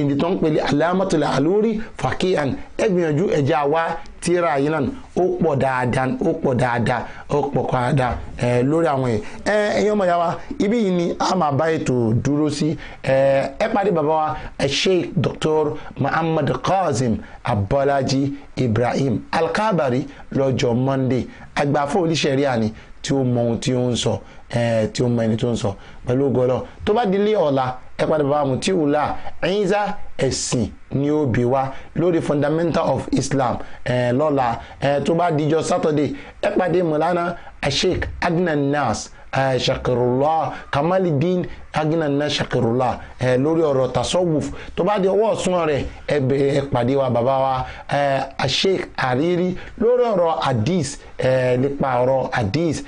[SPEAKER 1] ibi tó ń pèlè alámọ̀tòlẹ̀ àlórí fàkíyàn ẹ gbìyànjú àwa tíra yìí náà ó pọ̀ dáadáa ó pọ̀ dáadáa ó pọ̀ dáadáa. Ẹ lórí àwọn yẹn. Ẹ ẹyin ọmọ yàrá ibí yìí ni a máa bá ètò dúró sí. Ẹ ẹ pàdé bàbá wa ẹ sheikh dr muhammad qasim abọ́lájí ibrahim alkabari lọ́jọ́ monday. Àgbàfọ́ oníṣẹ́ríà ni tí ó mọ ohun tí ó ń sọ ẹ tí ó mọ ẹni tó ń sọ pẹ̀lú gọlọ tó bá di ilé ọ̀la ẹ padà bàbá mu tí wùlà ẹ̀yìnzá ẹ̀sìn ni ó bí wa lórí fundamental of islam. Ẹ lọ́la ẹ tó bá dijọ́ saturday ẹ pàdé mọ̀lánà sheikh adnan nas shakirullah kamalidin aginana shakirullah eh, lórí ọ̀rọ̀ tasawuf. Tó bá di ọwọ́ ọ̀sùn rẹ̀ ẹ bẹ̀- ẹ pàdé wa bàbá wa eh, sheikh àrírí lórí ọ̀rọ̀ hadith eh, nípa ọ̀rọ̀ hadith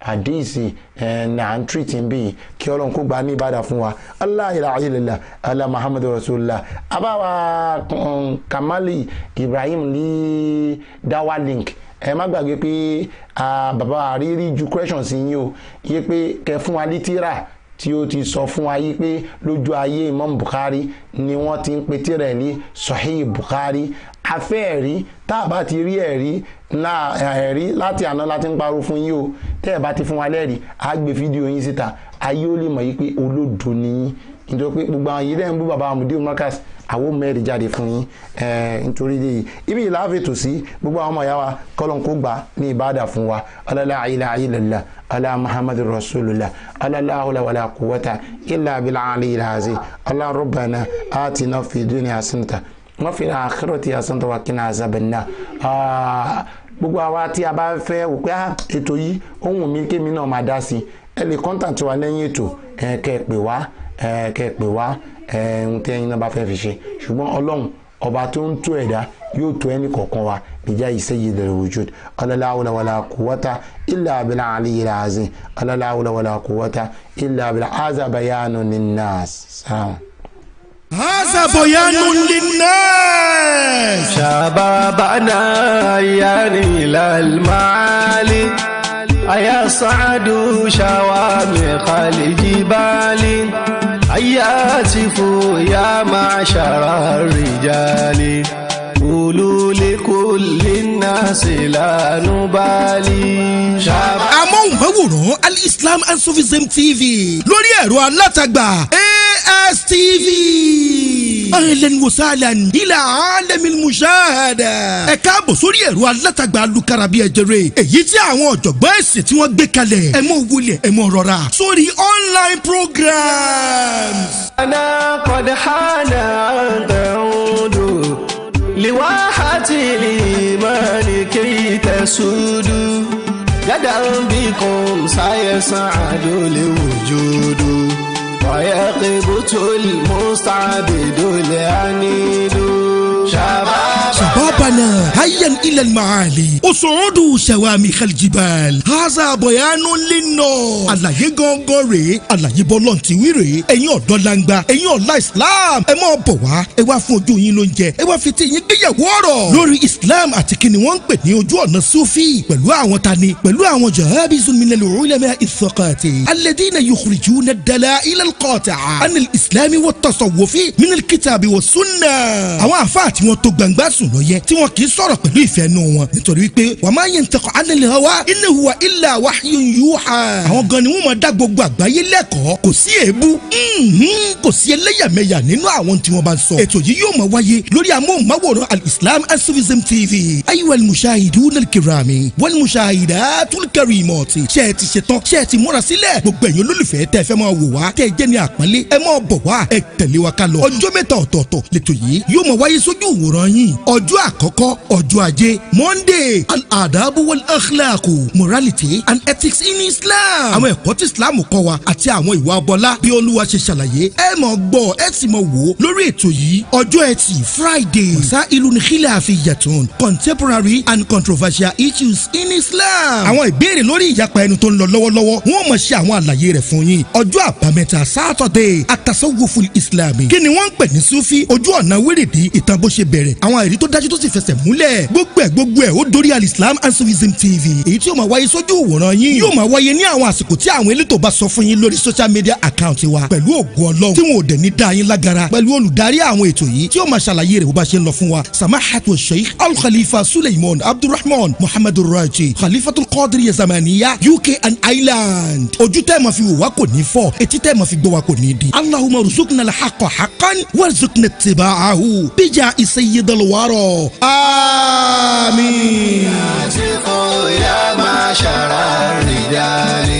[SPEAKER 1] eh, hadisi na an treating bi kí ọlọ́run kó gba ní ìbàdàn fún wa. Allah ilaha illallah allah muhammadu rasulillah abawa um, kamali ibrahim ní dawa link. Ẹ má gbàgbé pé bàbá àrírí ju question sí yín o. Yé pé kẹ fún wa lítírà tí ó ti sọ fún wa yí pé lójú ayé imam bukhari ni wọ́n ti ń pe tirẹ̀ ní sahih bukhari. Afẹ́ ẹ̀rí tá a bá ti rí ẹ̀rí ẹ̀rí láti àná láti ń parọ́ fún yín o. Tẹ́ ẹ̀ bá ti fún wa lẹ́rìí á gbé fídíò yín síta. Ayé ó lè mọ̀ yí pé olódo ni yín. Nítorí pé gbogbo àwọn yìí dẹ́ ń bú bàbá amúdíò marcus àwọn mẹ́rin jáde fún yín. Nítorí léyìí ibi ìlà àfètò sí gbogbo àwọn ọmọ ìyá wa kọ́lọ́n kó gbà ní ìbáàdà fún wa. Ọlọ́lá àyílá àyílẹ̀lá ọlá muhammadu rasulillah ọlọ́lá àwòlá wàlá kúwọ́tà ilà abilà àlẹ́ ìlàzí ọlá rọ́bànà fi dúnìá àsìntà wọ́n fi àkérò tí a sọ́ńtò wa kí náà sábẹ̀nà gbogbo àwa tí a bá fẹ́ wò pé ah, ètò yìí ohun mi kémi náà máa dá sí ẹ lè kọ́ńtàntì wa lẹ́yìn ètò. Kẹ́ pè wá kẹ́ pè wá ẹ ohun tí ẹyin náà bá fẹ́ fi ṣe ṣùgbọ́n ọlọ́run ọba tó ń tó ẹ̀dá yóò tó ẹnì kọ̀ọ̀kan wa ìjà ìsẹ́yìí lè wujud ọlọ́láwùlà wàlà kúwọ́tà ilà abilà àlìyé làásì ọlọ́láwùlà wàlà kúwọ́tà ilà abilà azabayanu ninnas sáà.
[SPEAKER 3] هذا بيان للناس
[SPEAKER 4] شبابنا يعني إلى المعالي أيا صعد شوامخ الجبال أيا سفوا يا معشر الرجال قولوا لكل الناس لا نبالي شباب
[SPEAKER 3] amóhùnmáwòrán alislam and sufism tv lórí ẹ̀rọ alátagbà astv. ahlan wa sahlan ila alamil mushahada. ẹ káàbọ̀ sórí ẹ̀rọ alátagbà alukarabi ẹ̀jẹ̀rẹ̀ èyí tí àwọn ọ̀jọ̀gbọ́n ẹ̀sìn tí wọ́n gbé kalẹ̀ ẹ mọ wulẹ̀ ẹ mọ rọra sórí online programs.
[SPEAKER 4] ana kọ́dé hánà àtẹ̀wọ́dù liwáhátì lè máa ní kí tẹ̀sùdù gádà ń bí kò ń sáyẹ̀ sàn.
[SPEAKER 3] ويقبة المصعب دول يعني دول شبابنا هيا إلى المعالي أصعدوا شوامخ الجبال هذا بيان للناس àlàyé gangan rèé àlàyé bọ́lọ́ǹtì wí rèé ẹ̀yin ọ̀dọ́ langba ẹ̀yin ọ̀la islam ẹ máa bọ̀ wá ẹ wá fún ojú yín lóúnjẹ ẹ wá fi ti yín gbéyàwó ọ̀rọ̀ lórí islam àti kí ni wọ́n ń pè ní ojú ọ̀nà sufi pẹ̀lú àwọn tani pẹ̀lú àwọn jahabizun minal ulama ìsọ̀kàtì alladhina yukhrijuna ad-dala'il al-qati'a anil islami wa tasawufi minal kitabi wa sunna àwọn àfáà tí wọ́n tó gbangba sùn lọ yẹ tí wọ́n kì í sọ̀rọ̀ pẹ̀lú ìfẹ́ nù wọn. Nítorí wípé wa ma yantiqu anil hawa in huwa illa wahyun yuha. àwọn gan ni wọ́n máa dá gbogbo àgbáyé lẹ́kọ̀ọ́. Kò sí èébú mhm, kò sí ẹlẹ́yàmẹ̀yà nínú àwọn tí wọ́n bá sọ. ètò yìí yóò máa wáyé lórí amóhùnmáwòrán al-islam tv ayiwa al-mushahidun al-kirami wal-mushahidatul karimati. Ṣe é ti ṣetán? Ṣe é ti múra sílẹ̀? Gbogbo ẹ̀yin olólùfẹ́ tẹ́ ẹ fẹ́ máa wò wá tẹ́ ẹ jẹ́ ní àpọ́nlé ẹ máa bọ̀ wá ẹ tẹ̀lé wa ká lọ. Ọjọ́ mẹ́ta ọ̀tọ̀ọ̀tọ̀ lẹ́tọ̀ yìí yóò máa wáyé sójú ìwòran yìí ọjọ́ àkọ́kọ́ ọjọ́ ajé monday al-adabu wal-akhlaqu morality and ethics in islam. Àwọn ẹ̀kọ́ tí islam kọ́ wa àti àwọn ìwà ọbọlá bí olúwa ṣe ṣàlàyé ẹ máa gbọ́ ẹ sì máa wò lórí ètò yìí. Ọjọ́ ẹtì friday. Ọ̀sá ìlú ní khilafiyatun contemporary and controversial issues in islam. Àwọn ìbéèrè lórí ìyapa ẹnu tó ń lọ lọ́wọ́lọ́wọ́ wọ́n máa ṣe àwọn àlàyé rẹ̀ fún yín. Ọjọ́ àbámẹ́ta saturday atasawufu islami. Kí ni wọ́n ń pè ní sufi? Ojú ọ̀nà wérèdí ìtàn bó ṣe bẹ̀rẹ̀ àwọn àìrí tó dájú tó sì fẹsẹ̀ múlẹ̀. Gbogbo ẹ̀ gbogbo ẹ̀ ó dórí alislam and tv èyí tí yóò máa wáyé sójú ìwòran yín yóò máa wáyé ní àwọn àsìkò tí àwọn elétò bá sọ fún yín lórí social media account wa. Pẹ̀lú ògùn ọlọ́run tí wọn ò dẹ̀ ní dá yín lágara. Pẹ̀lú olùdarí àwọn ètò yìí tí yóò máa ṣàlàyé rẹ̀ bó bá ṣe ń lọ fún wa. Samahatu sheikh isayyidal wara amin.
[SPEAKER 4] يا معشر الرجال